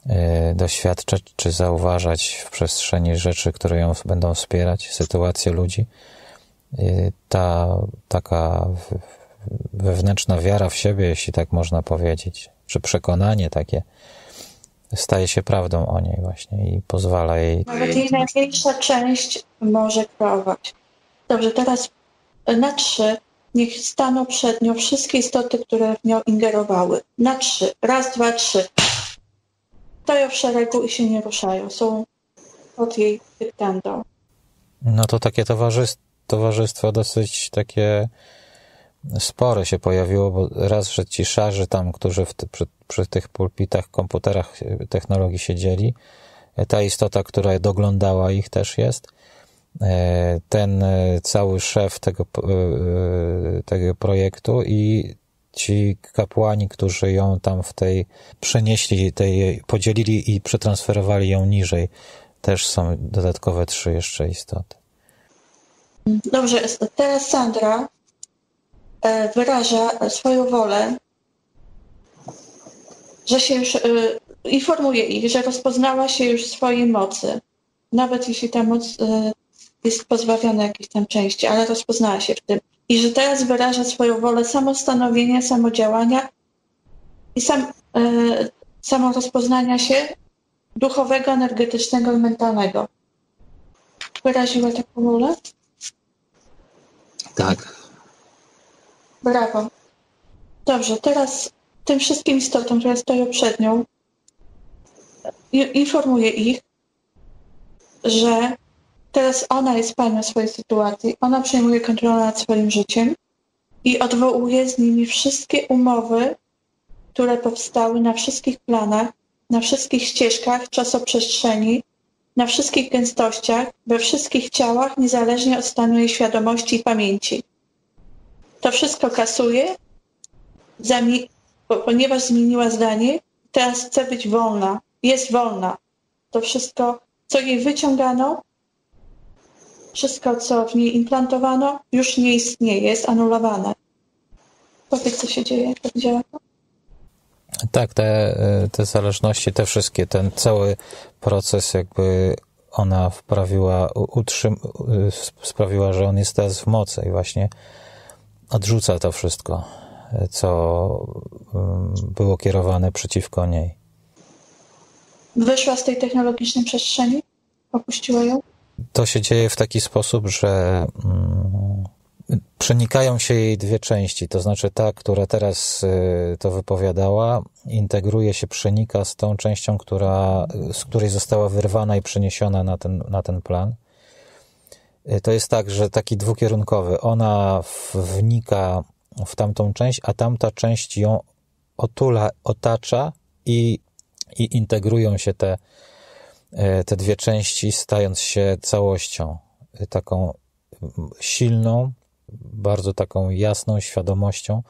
Speaker 2: yy, doświadczać czy zauważać w przestrzeni rzeczy, które ją będą wspierać, sytuacje ludzi. Yy, Ta taka wewnętrzna wiara w siebie, jeśli tak można powiedzieć, czy przekonanie takie, staje się prawdą o niej właśnie i pozwala jej.
Speaker 1: Nawet jej najmniejsza część może kreować. Dobrze, teraz na trzy niech staną przed nią wszystkie istoty, które w nią ingerowały. Na trzy. Raz, dwa, trzy. Stoją w szeregu i się nie ruszają. Są pod jej dyktandą.
Speaker 2: No to takie towarzystwo, towarzystwo dosyć takie spore się pojawiło, bo raz, że ci szarzy tam, którzy w, przy, przy tych pulpitach, komputerach technologii siedzieli, ta istota, która doglądała ich też jest, ten cały szef tego, tego projektu i ci kapłani, którzy ją tam w tej przenieśli, tej, podzielili i przetransferowali ją niżej, też są dodatkowe trzy jeszcze istoty.
Speaker 1: Dobrze, teraz Sandra e, wyraża swoją wolę, że się już e, informuje ich, że rozpoznała się już swojej mocy. Nawet jeśli ta moc e, jest pozbawiona jakiejś tam części, ale rozpoznała się w tym i że teraz wyraża swoją wolę samostanowienia, samodziałania i sam, e, samorozpoznania się duchowego, energetycznego i mentalnego. Wyraziła taką wolę?
Speaker 3: Tak.
Speaker 1: Brawo. Dobrze, teraz tym wszystkim istotom, które stoją przed nią, informuję ich, że Teraz ona jest panią swojej sytuacji, ona przejmuje kontrolę nad swoim życiem i odwołuje z nimi wszystkie umowy, które powstały na wszystkich planach, na wszystkich ścieżkach czasoprzestrzeni, na wszystkich gęstościach, we wszystkich ciałach, niezależnie od stanu jej świadomości i pamięci. To wszystko kasuje, ponieważ zmieniła zdanie, teraz chce być wolna, jest wolna. To wszystko, co jej wyciągano, wszystko, co w niej implantowano, już nie istnieje, jest anulowane. Powiedz, co się dzieje, jak działa to?
Speaker 2: Tak, te, te zależności, te wszystkie, ten cały proces jakby ona wprawiła, utrzym, sprawiła, że on jest teraz w mocy i właśnie odrzuca to wszystko, co mm, było kierowane przeciwko niej.
Speaker 1: Wyszła z tej technologicznej przestrzeni? Opuściła ją?
Speaker 2: to się dzieje w taki sposób, że mm, przenikają się jej dwie części. To znaczy ta, która teraz y, to wypowiadała, integruje się, przenika z tą częścią, która, z której została wyrwana i przeniesiona na ten, na ten plan. Y, to jest tak, że taki dwukierunkowy. Ona wnika w tamtą część, a tamta część ją otula, otacza i, i integrują się te, E, te dwie części, stając się całością, e, taką silną, bardzo taką jasną świadomością,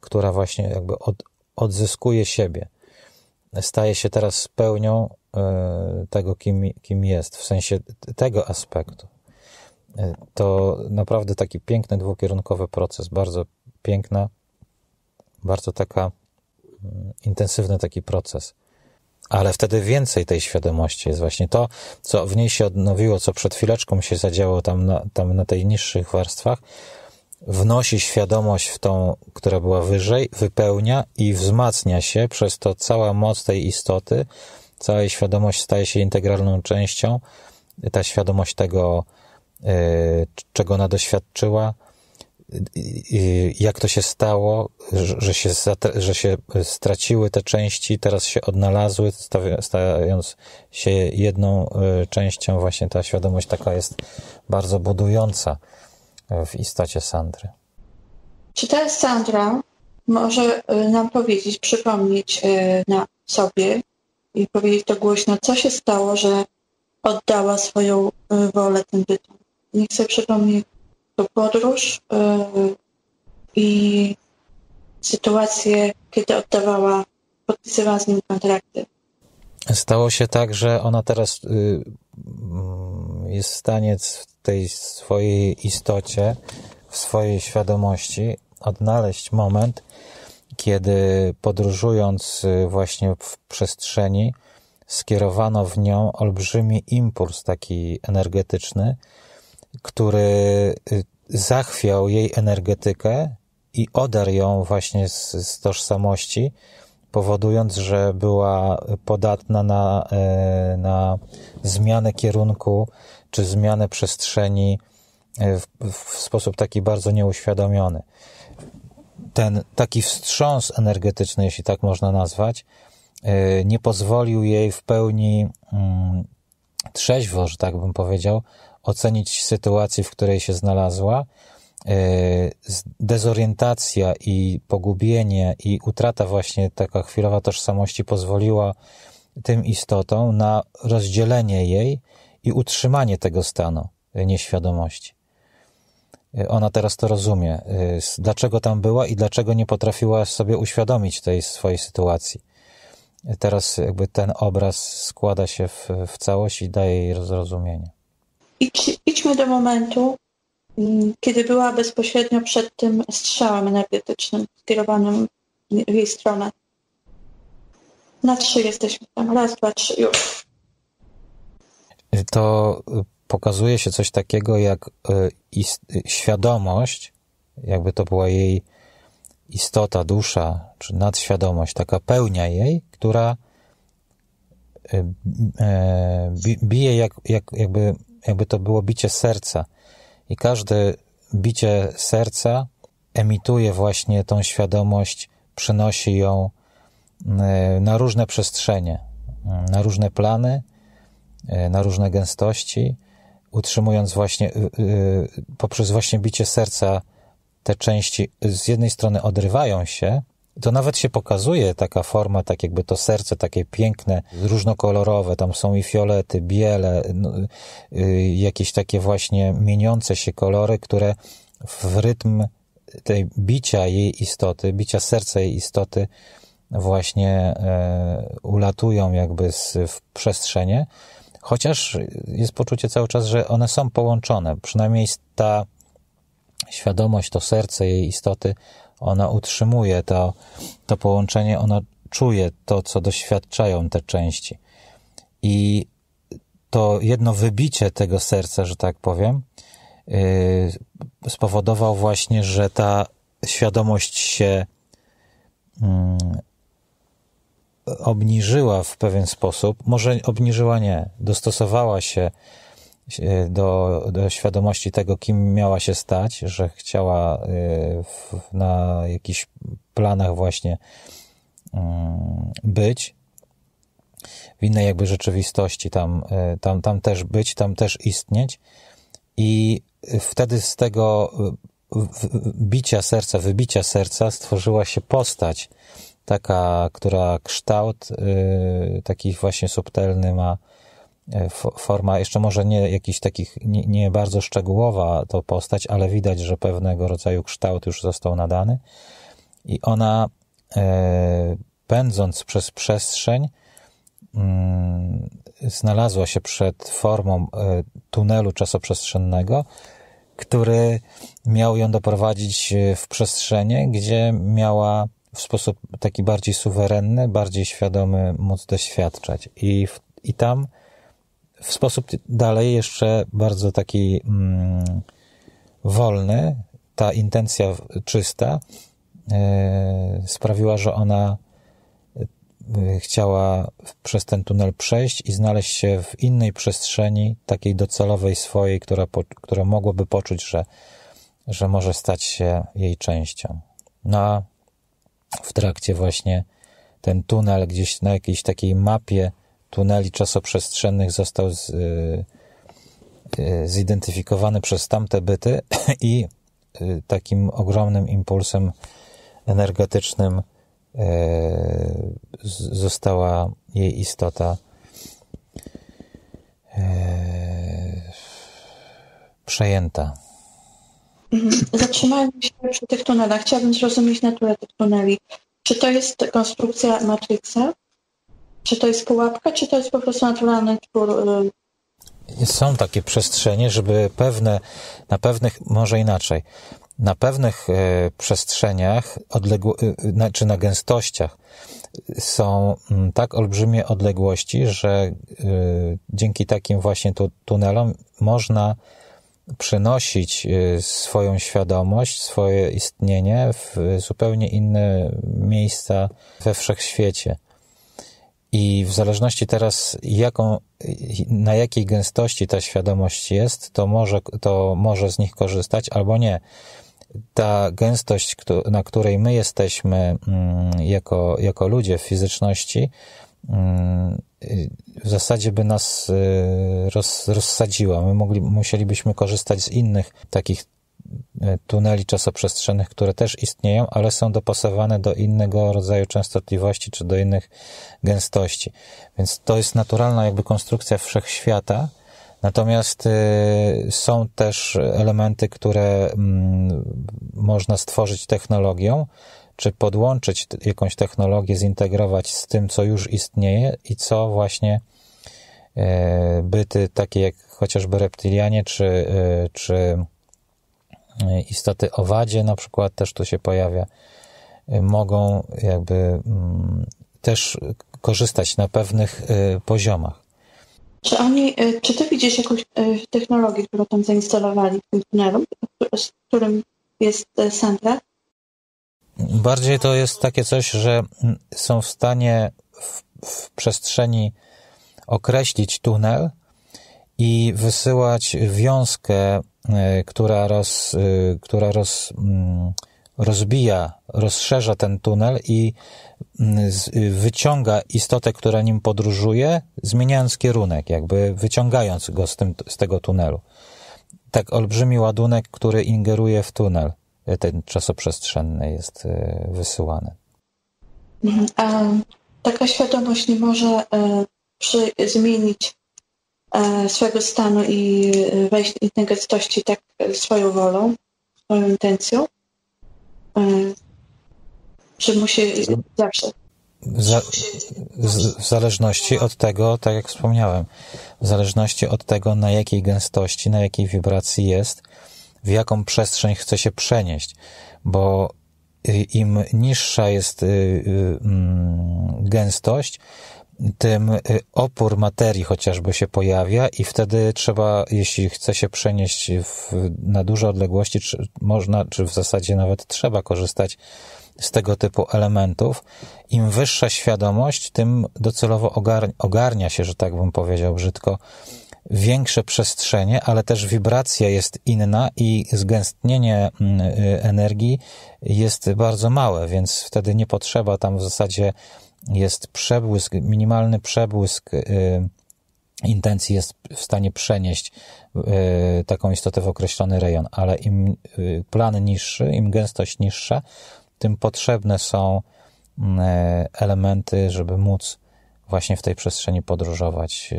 Speaker 2: która właśnie jakby od, odzyskuje siebie. Staje się teraz pełnią tego, kim, kim jest, w sensie tego aspektu. To naprawdę taki piękny, dwukierunkowy proces, bardzo piękna, bardzo taka mm, intensywny taki proces. Ale wtedy więcej tej świadomości jest właśnie to, co w niej się odnowiło, co przed chwileczką się zadziało tam na, tam na tej niższych warstwach, wnosi świadomość w tą, która była wyżej, wypełnia i wzmacnia się, przez to cała moc tej istoty, cała jej świadomość staje się integralną częścią, ta świadomość tego, czego ona doświadczyła, jak to się stało, że się, że się straciły te części, teraz się odnalazły, stając się jedną e, częścią, właśnie ta świadomość taka jest bardzo budująca w istocie Sandry.
Speaker 1: Czy teraz Sandra może e, nam powiedzieć, przypomnieć e, na sobie i powiedzieć to głośno, co się stało, że oddała swoją wolę tym bytom? Niech sobie przypomni to podróż yy, i sytuację, kiedy oddawała, podpisywała z nim kontrakty.
Speaker 2: Stało się tak, że ona teraz y, jest w stanie w tej swojej istocie, w swojej świadomości odnaleźć moment, kiedy podróżując y, właśnie w przestrzeni, skierowano w nią olbrzymi impuls taki energetyczny, który y, zachwiał jej energetykę i odarł ją właśnie z, z tożsamości, powodując, że była podatna na, e, na zmianę kierunku czy zmianę przestrzeni e, w, w sposób taki bardzo nieuświadomiony. Ten taki wstrząs energetyczny, jeśli tak można nazwać, nie pozwolił jej w pełni mm, trzeźwo, że tak bym powiedział, ocenić sytuacji, w której się znalazła. Dezorientacja i pogubienie i utrata właśnie taka chwilowa tożsamości pozwoliła tym istotom na rozdzielenie jej i utrzymanie tego stanu nieświadomości. Ona teraz to rozumie, dlaczego tam była i dlaczego nie potrafiła sobie uświadomić tej swojej sytuacji. Teraz jakby ten obraz składa się w, w całość i daje jej zrozumienie.
Speaker 1: Idź, idźmy do momentu, mm, kiedy była bezpośrednio przed tym strzałem energetycznym skierowanym w jej stronę. Na trzy jesteśmy tam. Raz, dwa, trzy, już.
Speaker 2: To pokazuje się coś takiego jak y, świadomość, jakby to była jej istota, dusza, czy nadświadomość, taka pełnia jej, która y, bije jak, jak, jakby, jakby to było bicie serca. I każde bicie serca emituje właśnie tą świadomość, przynosi ją y, na różne przestrzenie, na różne plany, y, na różne gęstości, utrzymując właśnie poprzez właśnie bicie serca te części z jednej strony odrywają się, to nawet się pokazuje taka forma, tak jakby to serce takie piękne, różnokolorowe, tam są i fiolety, biele, no, y, jakieś takie właśnie mieniące się kolory, które w rytm tej bicia jej istoty, bicia serca jej istoty właśnie e, ulatują jakby z, w przestrzenie, chociaż jest poczucie cały czas, że one są połączone, przynajmniej ta świadomość, to serce jej istoty, ona utrzymuje to, to połączenie, ona czuje to, co doświadczają te części. I to jedno wybicie tego serca, że tak powiem, yy, spowodował właśnie, że ta świadomość się yy, obniżyła w pewien sposób. Może obniżyła nie, dostosowała się do, do świadomości tego, kim miała się stać, że chciała y, w, na jakichś planach właśnie mm, być, w innej jakby rzeczywistości tam, y, tam, tam też być, tam też istnieć. I wtedy z tego bicia serca, wybicia serca stworzyła się postać. Taka, która kształt y, taki właśnie subtelny ma, forma, jeszcze może nie jakiś takich, nie, nie, bardzo szczegółowa to postać, ale widać, że pewnego rodzaju kształt już został nadany i ona e, pędząc przez przestrzeń mm, znalazła się przed formą e, tunelu czasoprzestrzennego, który miał ją doprowadzić e, w przestrzenie, gdzie miała w sposób taki bardziej suwerenny, bardziej świadomy móc doświadczać. I, w, i tam w sposób dalej jeszcze bardzo taki mm, wolny, ta intencja czysta e, sprawiła, że ona e, chciała przez ten tunel przejść i znaleźć się w innej przestrzeni, takiej docelowej swojej, która, po, która mogłaby poczuć, że, że może stać się jej częścią. No a w trakcie właśnie ten tunel gdzieś na jakiejś takiej mapie tuneli czasoprzestrzennych został z, y, y, zidentyfikowany przez tamte byty i y, takim ogromnym impulsem energetycznym została jej istota przejęta.
Speaker 1: Mhm. Zatrzymajmy się przy tych tunelach. Chciałabym zrozumieć naturę tych tuneli. Czy to jest konstrukcja Matrixa? Czy to jest pułapka, czy to jest po prostu naturalny twór?
Speaker 2: Y? Są takie przestrzenie, żeby pewne, na pewnych, może inaczej, na pewnych e, przestrzeniach, odległo, e, czy na gęstościach są mm, tak olbrzymie odległości, że dzięki takim właśnie tu, tunelom można przynosić swoją świadomość, swoje istnienie w zupełnie inne miejsca we wszechświecie. I w zależności teraz, jaką, na jakiej gęstości ta świadomość jest, to może, to może z nich korzystać albo nie. Ta gęstość, na której my jesteśmy mm, jako, jako ludzie w fizyczności, mm, w zasadzie by nas y, roz, rozsadziła. My mogli, musielibyśmy korzystać z innych takich tuneli czasoprzestrzennych, które też istnieją, ale są dopasowane do innego rodzaju częstotliwości czy do innych gęstości. Więc to jest naturalna jakby konstrukcja wszechświata. Natomiast y, są też elementy, które mm, można stworzyć technologią, czy podłączyć jakąś technologię, zintegrować z tym, co już istnieje i co właśnie e, byty takie jak chociażby reptilianie, czy, e, czy e, istoty owadzie na przykład też tu się pojawia, mogą jakby mm, też korzystać na pewnych poziomach.
Speaker 1: Czy oni, czy ty widzisz jakąś technologię, którą tam zainstalowali w tym tunelu, z którym jest Sandra?
Speaker 2: Bardziej to jest takie coś, że są w stanie w, w przestrzeni określić tunel i wysyłać wiązkę, która, roz, e, która roz, mm, rozbija, rozszerza ten tunel i mm, wyciąga istotę, która nim podróżuje, zmieniając kierunek, jakby wyciągając go z, tym, z tego tunelu. Tak olbrzymi ładunek, który ingeruje w tunel ten czasoprzestrzenny jest e, wysyłany.
Speaker 1: Mhm. A taka świadomość nie może e, przy, zmienić e, swojego stanu i wejść w intensywności tak swoją wolą, swoją intencją? Czy musi zawsze?
Speaker 2: W, za, w zależności od tego, tak jak wspomniałem, w zależności od tego, na jakiej gęstości, na jakiej wibracji jest, w jaką przestrzeń chce się przenieść, bo y, im niższa jest y, y, mm, gęstość, tym opór materii chociażby się pojawia i wtedy trzeba, jeśli chce się przenieść w, na duże odległości, czy można, czy w zasadzie nawet trzeba korzystać z tego typu elementów. Im wyższa świadomość, tym docelowo ogarnia, ogarnia się, że tak bym powiedział brzydko, większe przestrzenie, ale też wibracja jest inna i zgęstnienie mm, y, energii jest bardzo małe, więc wtedy nie potrzeba tam w zasadzie jest przebłysk, minimalny przebłysk y, intencji jest w stanie przenieść y, taką istotę w określony rejon, ale im plan niższy, im gęstość niższa, tym potrzebne są elementy, żeby móc właśnie w tej przestrzeni podróżować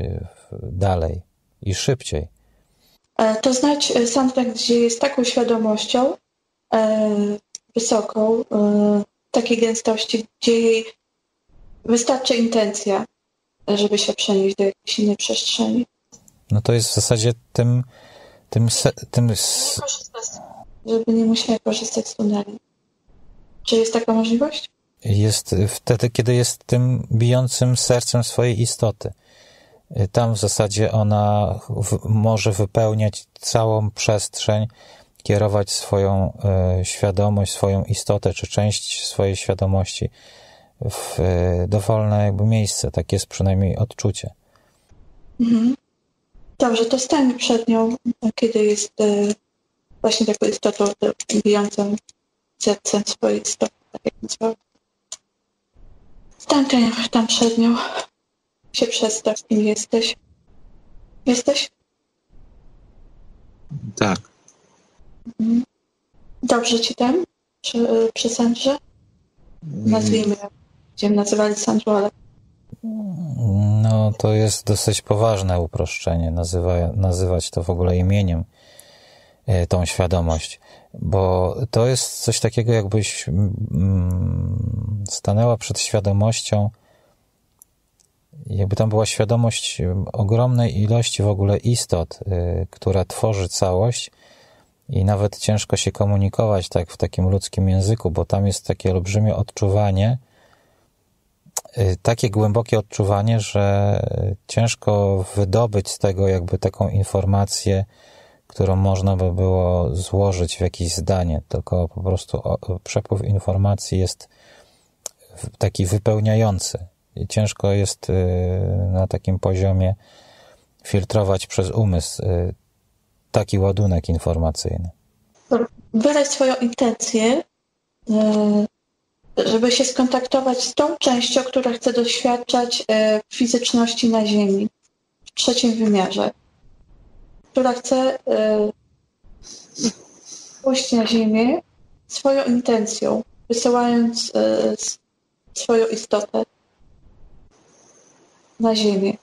Speaker 2: dalej i szybciej.
Speaker 1: E, to znać e, soundtrack, gdzie jest taką świadomością e, wysoką, e, takiej gęstości, gdzie jej wystarczy intencja, żeby się przenieść do jakiejś innej przestrzeni.
Speaker 2: No to jest w zasadzie tym, tym, tym
Speaker 1: żeby nie musiała korzystać z tuneli. Czy jest taka możliwość?
Speaker 2: Jest wtedy, kiedy jest tym bijącym sercem swojej istoty. Tam w zasadzie ona może wypełniać całą przestrzeń, kierować swoją e, świadomość, swoją istotę, czy część swojej świadomości w e, dowolne jakby miejsce. Tak jest przynajmniej odczucie.
Speaker 1: Mhm. Dobrze, to stań przed nią, kiedy jest e, właśnie taką istotą bijącą sercem swojej istoty, tak jak nazwał. Stań tam przed nią się przedstaw, kim jesteś. Jesteś?
Speaker 3: Tak.
Speaker 1: Mhm. Dobrze ci tam? Przy, przy Sandrze? Nazwijmy, będziemy nazywali Sandrą, ale...
Speaker 2: No, to jest dosyć poważne uproszczenie, nazywa, nazywać to w ogóle imieniem, e, tą świadomość, bo to jest coś takiego, jakbyś mm, stanęła przed świadomością, jakby tam była świadomość ogromnej ilości w ogóle istot, y, która tworzy całość i nawet ciężko się komunikować tak w takim ludzkim języku, bo tam jest takie olbrzymie odczuwanie, takie głębokie odczuwanie, że ciężko wydobyć z tego jakby taką informację, którą można by było złożyć w jakieś zdanie, tylko po prostu przepływ informacji jest taki wypełniający ciężko jest y, na takim poziomie filtrować przez umysł y, taki ładunek informacyjny.
Speaker 1: Wyraź swoją intencję, y, żeby się skontaktować z tą częścią, która chce doświadczać e, fizyczności na Ziemi, w trzecim wymiarze, która chce e, pójść na Ziemię swoją intencją, wysyłając e, swoją istotę na Ziemię.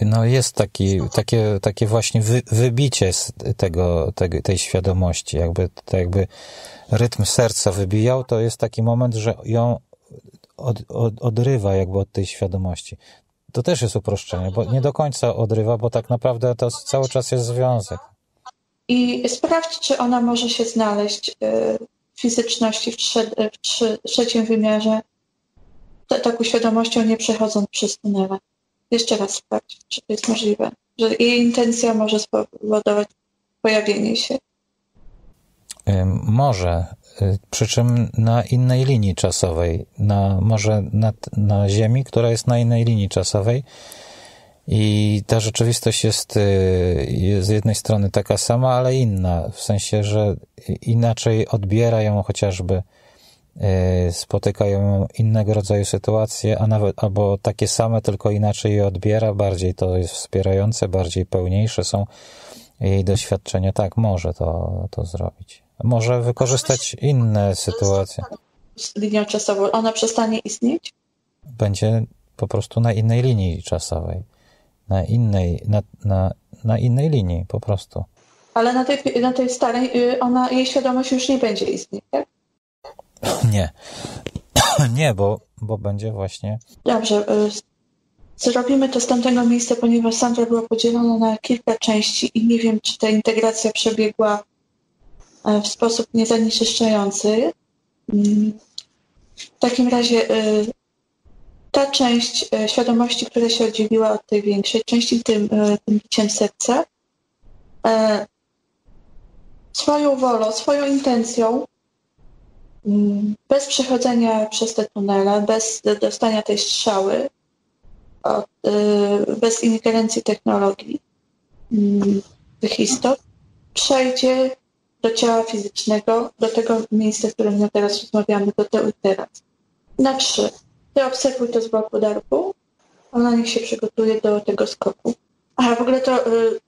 Speaker 2: No jest taki, takie, takie właśnie wy, wybicie z tego, tego, tej świadomości, jakby, to jakby rytm serca wybijał, to jest taki moment, że ją od, od, odrywa jakby od tej świadomości. To też jest uproszczenie, bo nie do końca odrywa, bo tak naprawdę to cały czas jest związek.
Speaker 1: I sprawdź, czy ona może się znaleźć e, w fizyczności w, trze, w trzecim wymiarze, ta- taką świadomością nie przechodząc przez tunele. Jeszcze raz sprawdź, czy to jest możliwe, że jej intencja może spowodować pojawienie się.
Speaker 2: Może, y, przy czym na innej linii czasowej, na, może na, na Ziemi, która jest na innej linii czasowej. I ta rzeczywistość jest, y, jest z jednej strony taka sama, ale inna, w sensie, że inaczej odbiera ją chociażby, spotykają ją innego rodzaju sytuacje, a nawet albo takie same, tylko inaczej je odbiera, bardziej to jest wspierające, bardziej pełniejsze są jej doświadczenia. Tak, może to, to zrobić. Może wykorzystać inne sytuacje.
Speaker 1: Linią czasową ona przestanie istnieć?
Speaker 2: Będzie po prostu na innej linii czasowej. Na innej, na, na, na innej linii po prostu.
Speaker 1: Ale na tej, na tej starej y, ona, jej świadomość już nie będzie istnieć, tak?
Speaker 2: Nie. Nie, bo, bo będzie właśnie.
Speaker 1: Dobrze. y, Zrobimy to z tamtego miejsca, ponieważ Sandra była podzielona na kilka części i nie wiem, czy ta integracja przebiegła e, w sposób niezanieczyszczający. Mm. W takim razie y, ta część e, świadomości, która się oddzieliła od tej większej części, tym, e, tym biciem serca, swoją wolą, swoją intencją, bez przechodzenia przez te tunele, bez dostania tej strzały, od, y, bez ingerencji technologii mm, tych istot, przejdzie do ciała fizycznego, do tego miejsca, w którym my teraz rozmawiamy, do tu i teraz. Na trzy. Ty obserwuj to z boku darbu. Ona niech się przygotuje do tego skoku. A w ogóle to y,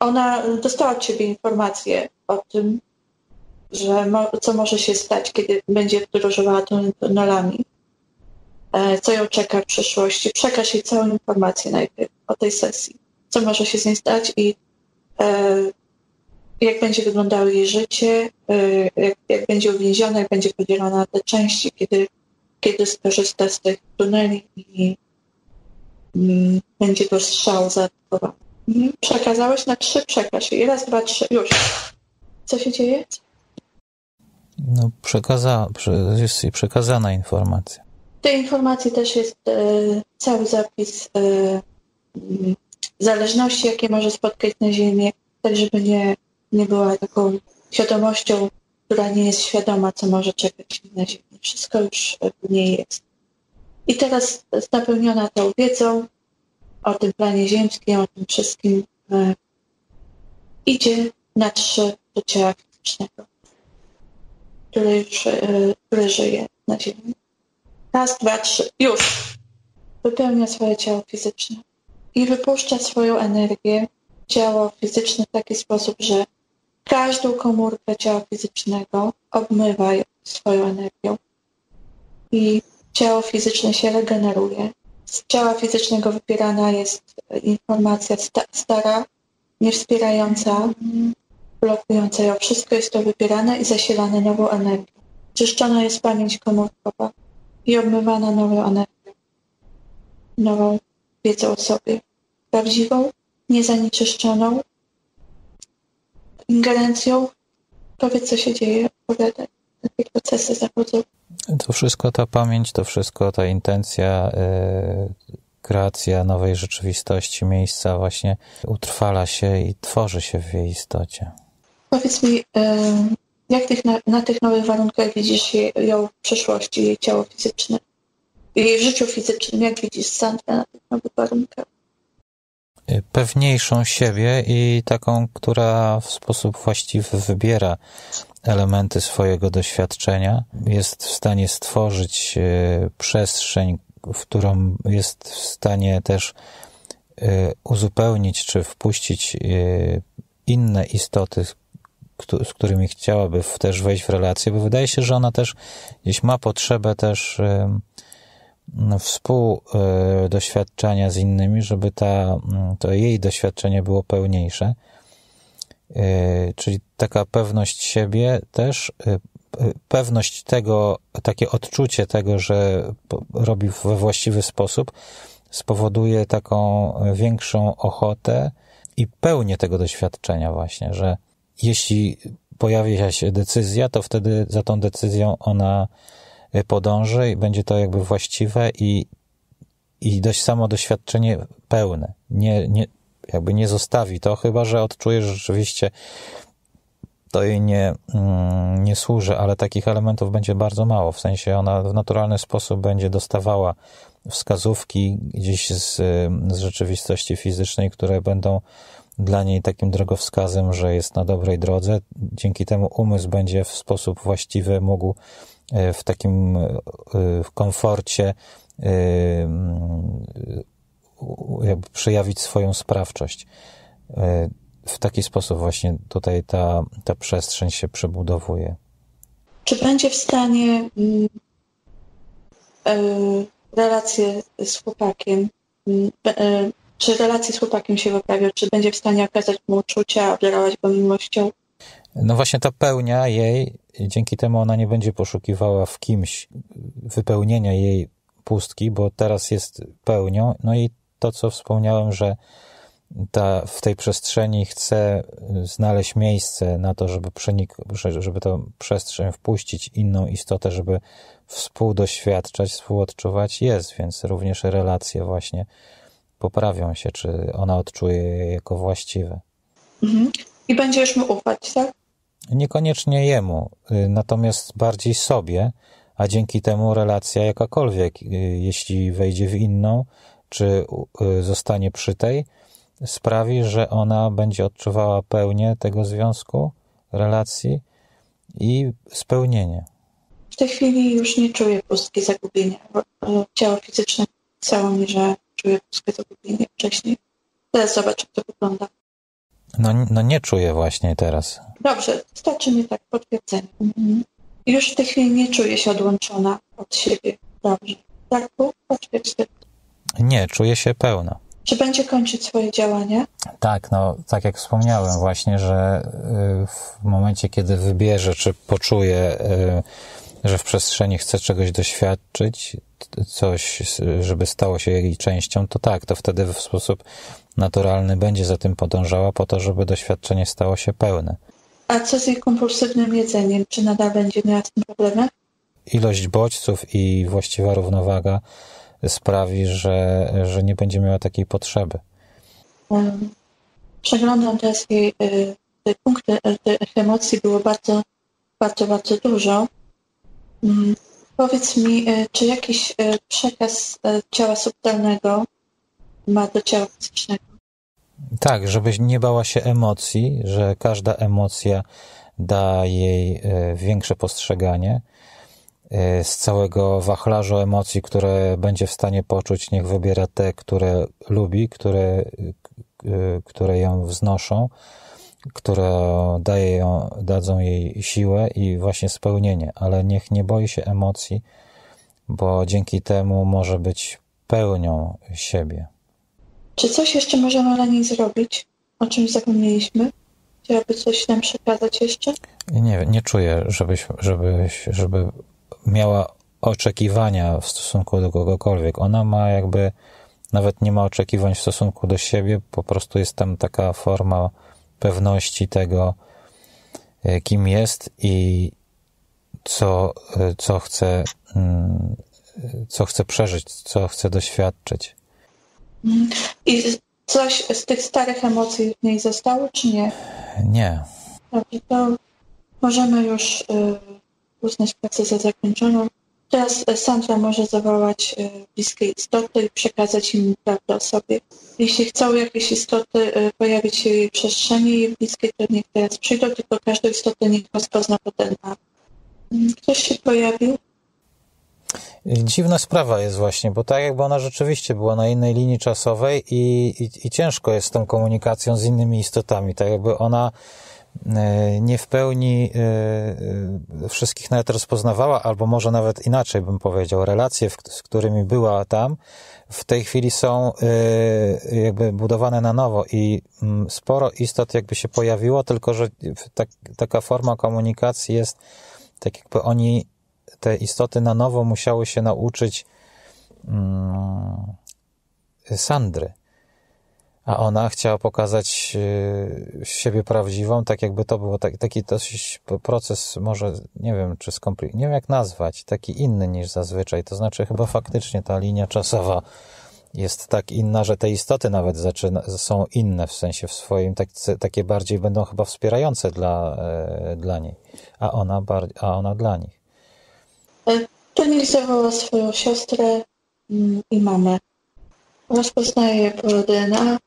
Speaker 1: ona dostała od ciebie informację o tym, że mo, co może się stać, kiedy będzie podróżowała tun- tunelami e, co ją czeka w przyszłości. Przekaż jej całą informację najpierw o tej sesji, co może się z niej stać i e, jak będzie wyglądało jej życie, e, jak, jak będzie uwięziona, jak będzie podzielona na te części, kiedy, kiedy skorzysta z tych tuneli i mm, będzie to strzał zaatakowany. Mhm. Przekazałeś na trzy, przekaż jej. Raz, dwa, trzy, już. Co się dzieje?
Speaker 2: No, przekaza, prze- jest jej przekazana informacja.
Speaker 1: Tej informacji też jest e, cały zapis e, zależności, jakie może spotkać na Ziemię, tak żeby nie, nie była taką świadomością, która nie jest świadoma, co może czekać na Ziemi. Wszystko już w niej jest. I teraz napełniona tą wiedzą o tym planie ziemskim, o tym wszystkim, e, idzie na trzy ciała fizycznego, które, już, e, które żyje na Ziemi. Raz, dwa, trzy, już. Wypełnia swoje ciało fizyczne i wypuszcza swoją energię, ciało fizyczne w taki sposób, że każdą komórkę ciała fizycznego obmywa swoją energią i ciało fizyczne się regeneruje. Z ciała fizycznego wypierana jest informacja sta stara, niewspierająca, blokująca ją. Wszystko jest to wypierane i zasilane nową energią. Czyszczona jest pamięć komórkowa i obmywana nową energią, nową wiedzą o sobie, prawdziwą, niezanieczyszczoną ingerencją. Powiedz, co się dzieje, opowiadaj. Jakie procesy zachodzą.
Speaker 2: To wszystko ta pamięć, to wszystko ta intencja, yy, kreacja nowej rzeczywistości, miejsca właśnie utrwala się i tworzy się w jej istocie.
Speaker 1: Powiedz mi, e, jak tych, na, na tych nowych warunkach widzisz ją w przyszłości, jej ciało fizyczne? Jej życiu fizycznym, jak widzisz Sandrę na tych nowych warunkach?
Speaker 2: pewniejszą siebie i taką, która w sposób właściwy wybiera elementy swojego doświadczenia, jest w stanie stworzyć przestrzeń, w którą jest w stanie też uzupełnić czy wpuścić inne istoty, z którymi chciałaby też wejść w relację, bo wydaje się, że ona też gdzieś ma potrzebę też no, współdoświadczenia z innymi, żeby ta, to jej doświadczenie było pełniejsze. E, czyli taka pewność siebie też, e, pewność tego, takie odczucie tego, że robi we właściwy sposób, spowoduje taką większą ochotę i pełnię tego doświadczenia właśnie, że jeśli pojawi się decyzja, to wtedy za tą decyzją ona e, podąży i będzie to jakby właściwe i, i dość samo doświadczenie pełne. Nie, nie, jakby nie zostawi to, chyba że odczuje, że rzeczywiście to jej nie, mm, nie służy, ale takich elementów będzie bardzo mało. W sensie ona w naturalny sposób będzie dostawała wskazówki gdzieś z, z rzeczywistości fizycznej, które będą dla niej takim drogowskazem, że jest na dobrej drodze. Dzięki temu umysł będzie w sposób właściwy mógł e, w takim e, w komforcie e, jakby przejawić swoją sprawczość. W taki sposób właśnie tutaj ta, ta przestrzeń się przebudowuje.
Speaker 1: Czy będzie w stanie mm, relacje z chłopakiem mm, czy relacje z chłopakiem się wyprawia? Czy będzie w stanie okazać mu uczucia, obdarować go miłością?
Speaker 2: No właśnie ta pełnia jej, dzięki temu ona nie będzie poszukiwała w kimś wypełnienia jej pustki, bo teraz jest pełnią. No i to, co wspomniałem, że ta, w tej przestrzeni chce znaleźć miejsce na to, żeby przenik, żeby tę przestrzeń wpuścić inną istotę, żeby współdoświadczać, współodczuwać, jest, więc również relacje właśnie poprawią się, czy ona odczuje je jako właściwe.
Speaker 1: Mhm. I będziesz mu ufać, tak?
Speaker 2: Niekoniecznie jemu, y, natomiast bardziej sobie, a dzięki temu relacja jakakolwiek, y, jeśli wejdzie w inną, czy y, zostanie przy tej, sprawi, że ona będzie odczuwała pełnię tego związku, relacji i spełnienie.
Speaker 1: W tej chwili już nie czuję pustki zagubienia. Ciało fizyczne pisało mi, że czuję pustkę zagubienie wcześniej. Teraz zobacz, jak to wygląda.
Speaker 2: No, no nie czuję właśnie teraz.
Speaker 1: Dobrze, starczy mi tak potwierdzenie. Mhm. Już w tej chwili nie czuję się odłączona od siebie. Dobrze. Tak, potwierdź.
Speaker 2: Nie, czuję się pełna.
Speaker 1: Czy będzie kończyć swoje działania?
Speaker 2: Tak, no tak jak wspomniałem właśnie, że y, w momencie, kiedy wybierze, czy poczuje y, że w przestrzeni chce czegoś doświadczyć, coś, żeby stało się jej częścią, to tak, to wtedy w sposób naturalny będzie za tym podążała po to, żeby doświadczenie stało się pełne.
Speaker 1: A co z jej kompulsywnym jedzeniem? Czy nadal będzie miała z tym problemy?
Speaker 2: Ilość bodźców i właściwa równowaga sprawi, że, że nie będzie miała takiej potrzeby.
Speaker 1: Przeglądam teraz jej y, te punkty, y, tych emocji było bardzo, bardzo, bardzo dużo. Powiedz mi, e, czy jakiś e, przekaz e, ciała subtelnego ma do ciała fizycznego?
Speaker 2: Tak, żebyś nie bała się emocji, że każda emocja da jej większe postrzeganie. Z całego wachlarzu emocji, które będzie w stanie poczuć, niech wybiera te, które lubi, które, które ją wznoszą które daje ją, dadzą jej siłę i właśnie spełnienie, ale niech nie boi się emocji, bo dzięki temu może być pełnią siebie.
Speaker 1: Czy coś jeszcze możemy dla niej zrobić? O czymś zapomnieliśmy? Chciałaby coś nam przekazać jeszcze?
Speaker 2: Nie, nie czuję, żebyś, żebyś, żeby miała oczekiwania w stosunku do kogokolwiek. Ona ma jakby, nawet nie ma oczekiwań w stosunku do siebie, po prostu jest tam taka forma pewności tego, e, kim jest i co, e, co chce, mm, co chce przeżyć, co chce doświadczyć.
Speaker 1: I coś z tych starych emocji w niej zostało, czy nie?
Speaker 2: Nie.
Speaker 1: Dobrze, to możemy już e, uznać pracę za zakończoną. Teraz e, Sandra może zawołać e, bliskie istoty i przekazać im prawdę o sobie. Jeśli chcą jakieś istoty e, pojawić się w jej przestrzeni jej bliskiej, to niech teraz przyjdą, tylko każdą istotę niech rozpozna po DNA. Mm, Ktoś się pojawił?
Speaker 2: Dziwna sprawa jest właśnie, bo tak jakby ona rzeczywiście była na innej linii czasowej i, i, i ciężko jest z tą komunikacją z innymi istotami. Tak jakby ona nie w pełni e, e, wszystkich nawet rozpoznawała, albo może nawet inaczej bym powiedział, relacje, z którymi była tam, w tej chwili są e, jakby budowane na nowo i mm, sporo istot jakby się pojawiło, tylko że tak, taka forma komunikacji jest tak jakby oni te istoty na nowo musiały się nauczyć mm, Sandry. A ona chciała pokazać y, siebie prawdziwą, tak jakby to był taki, taki dosyć proces, może nie wiem, czy skomplikowany, nie wiem jak nazwać, taki inny niż zazwyczaj. To znaczy, chyba faktycznie ta linia czasowa jest tak inna, że te istoty nawet zaczyna, są inne w sensie w swoim, tak, takie bardziej będą chyba wspierające dla, e, dla niej, a ona, bar, a ona dla nich.
Speaker 1: E, niech zawoła swoją siostrę mm, i mamę. Rozpoznaje je DNA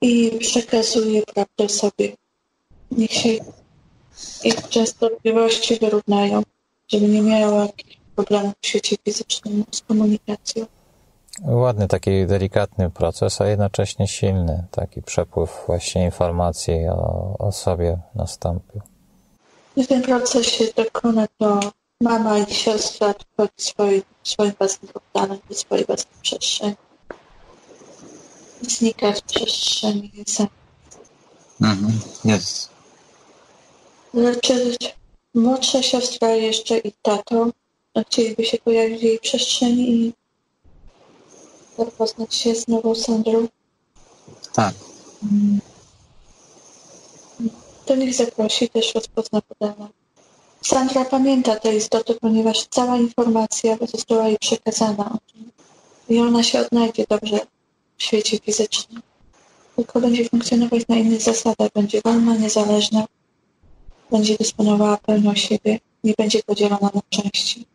Speaker 1: i przekazuje prawdę sobie. Niech się ich częstotliwości wyrównają, żeby nie miała jakichś problemów w świecie fizycznym z komunikacją.
Speaker 2: Ładny, taki delikatny proces, a jednocześnie silny, taki przepływ właśnie informacji o, o sobie nastąpił.
Speaker 1: Gdy ten proces się dokona, to mama i siostra odchodzi swoi, swoim własnym organem do swojej własnej przestrzeni. Znika z przestrzeni sam.
Speaker 3: Mhm. Jest.
Speaker 1: Czy młodsza siostra jeszcze i tato chcieliby się pojawić w jej przestrzeni i zapoznać się z nową Sandrą?
Speaker 3: Tak.
Speaker 1: To niech zaprosi, też rozpozna podana. Sandra pamięta te istoty, ponieważ cała informacja została jej przekazana. I ona się odnajdzie dobrze w świecie fizycznym. Tylko będzie funkcjonować na innych zasadach. Będzie wolna, niezależna. Będzie dysponowała pełnią siebie. Nie będzie podzielona na części.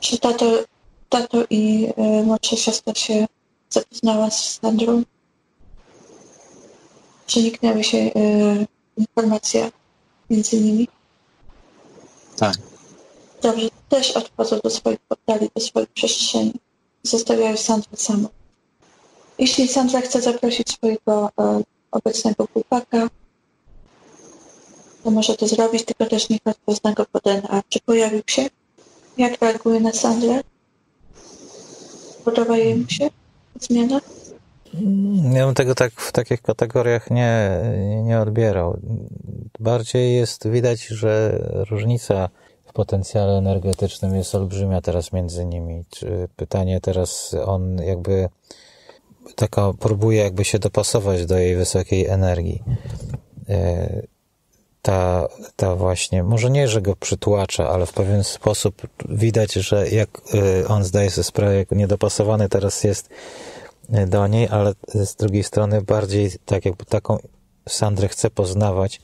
Speaker 1: Czy tato, tato i e, młodsza siostra się zapoznała z Sandrą? Przeniknęły się e, informacje między nimi?
Speaker 3: Tak.
Speaker 1: Dobrze, też odchodzą do swoich portali, do swoich przestrzeni. Zostawiają Sandrę samą. Jeśli Sandra chce zaprosić swojego e, obecnego chłopaka, to może to zrobić, tylko też niech rozpozna go po DNA. Czy pojawił się? Jak reaguje na Sandrę? Podoba jej mu się zmiana?
Speaker 2: Ja bym tego tak w takich kategoriach nie, nie odbierał. Bardziej jest widać, że różnica w potencjale energetycznym jest olbrzymia teraz między nimi. Czy pytanie teraz on jakby taka próbuje jakby się dopasować do jej wysokiej energii. E, Ta, ta właśnie, może nie, że go przytłacza, ale w pewien sposób widać, że jak e, on zdaje sobie sprawę, jak niedopasowany teraz jest do niej, ale z drugiej strony bardziej tak jakby taką Sandrę chce poznawać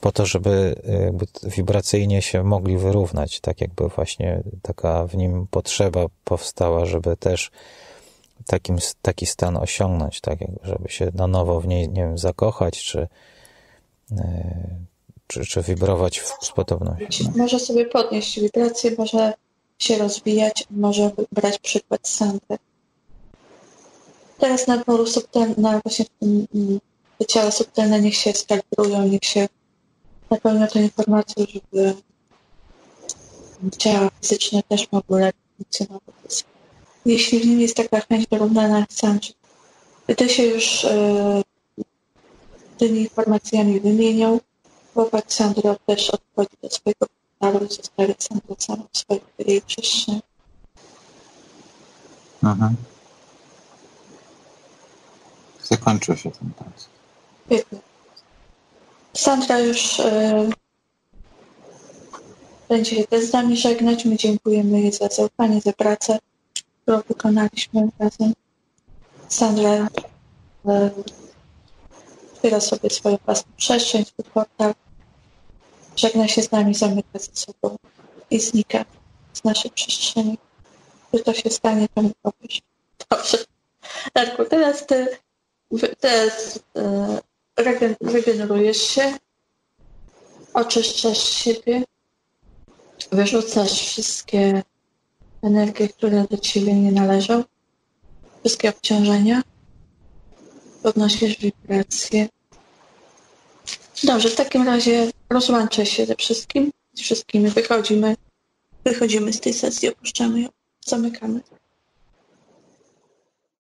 Speaker 2: po to, żeby jakby wibracyjnie się mogli wyrównać, tak jakby właśnie taka w nim potrzeba powstała, żeby też takim, taki stan osiągnąć, tak żeby się na nowo w niej, nie wiem, zakochać, czy, czy, czy wibrować w, z podobnością.
Speaker 1: Może sobie podnieść wibracje, może się rozwijać, może brać przykład z Sandry. Teraz na polu subtelne, właśnie w tym mm, te ciała subtelne niech się skalibrują, niech się napełnią tą informacją, żeby ciała fizyczne też mogły lepiej funkcjonować. Jeśli w nim jest taka chęć wyrównana Sandrze, gdy się już e, tymi informacjami wymienią, chłopak Sandro też odchodzi do swojego portalu i zostawia Sandrę samą w swojej jej przestrzeni.
Speaker 3: Mhm. Zakończył się ten proces.
Speaker 1: Świetnie. Sandra już e, będzie się też z nami żegnać. My dziękujemy jej za zaufanie, za pracę, którą wykonaliśmy razem. E, otwiera sobie swoją własną przestrzeń, swój portal. Żegna się z nami, zamyka ze sobą i znika z naszej przestrzeni. gdy to się stanie, to mi powiesz. Dobrze. Darku, teraz ty teraz, e, regen, regenerujesz się, oczyszczasz siebie, wyrzucasz wszystkie energie, które do ciebie nie należą, wszystkie obciążenia, podnosisz wibracje. Dobrze, w takim razie rozłączę się ze wszystkim, z wszystkimi wychodzimy, wychodzimy z tej sesji, opuszczamy ją, zamykamy.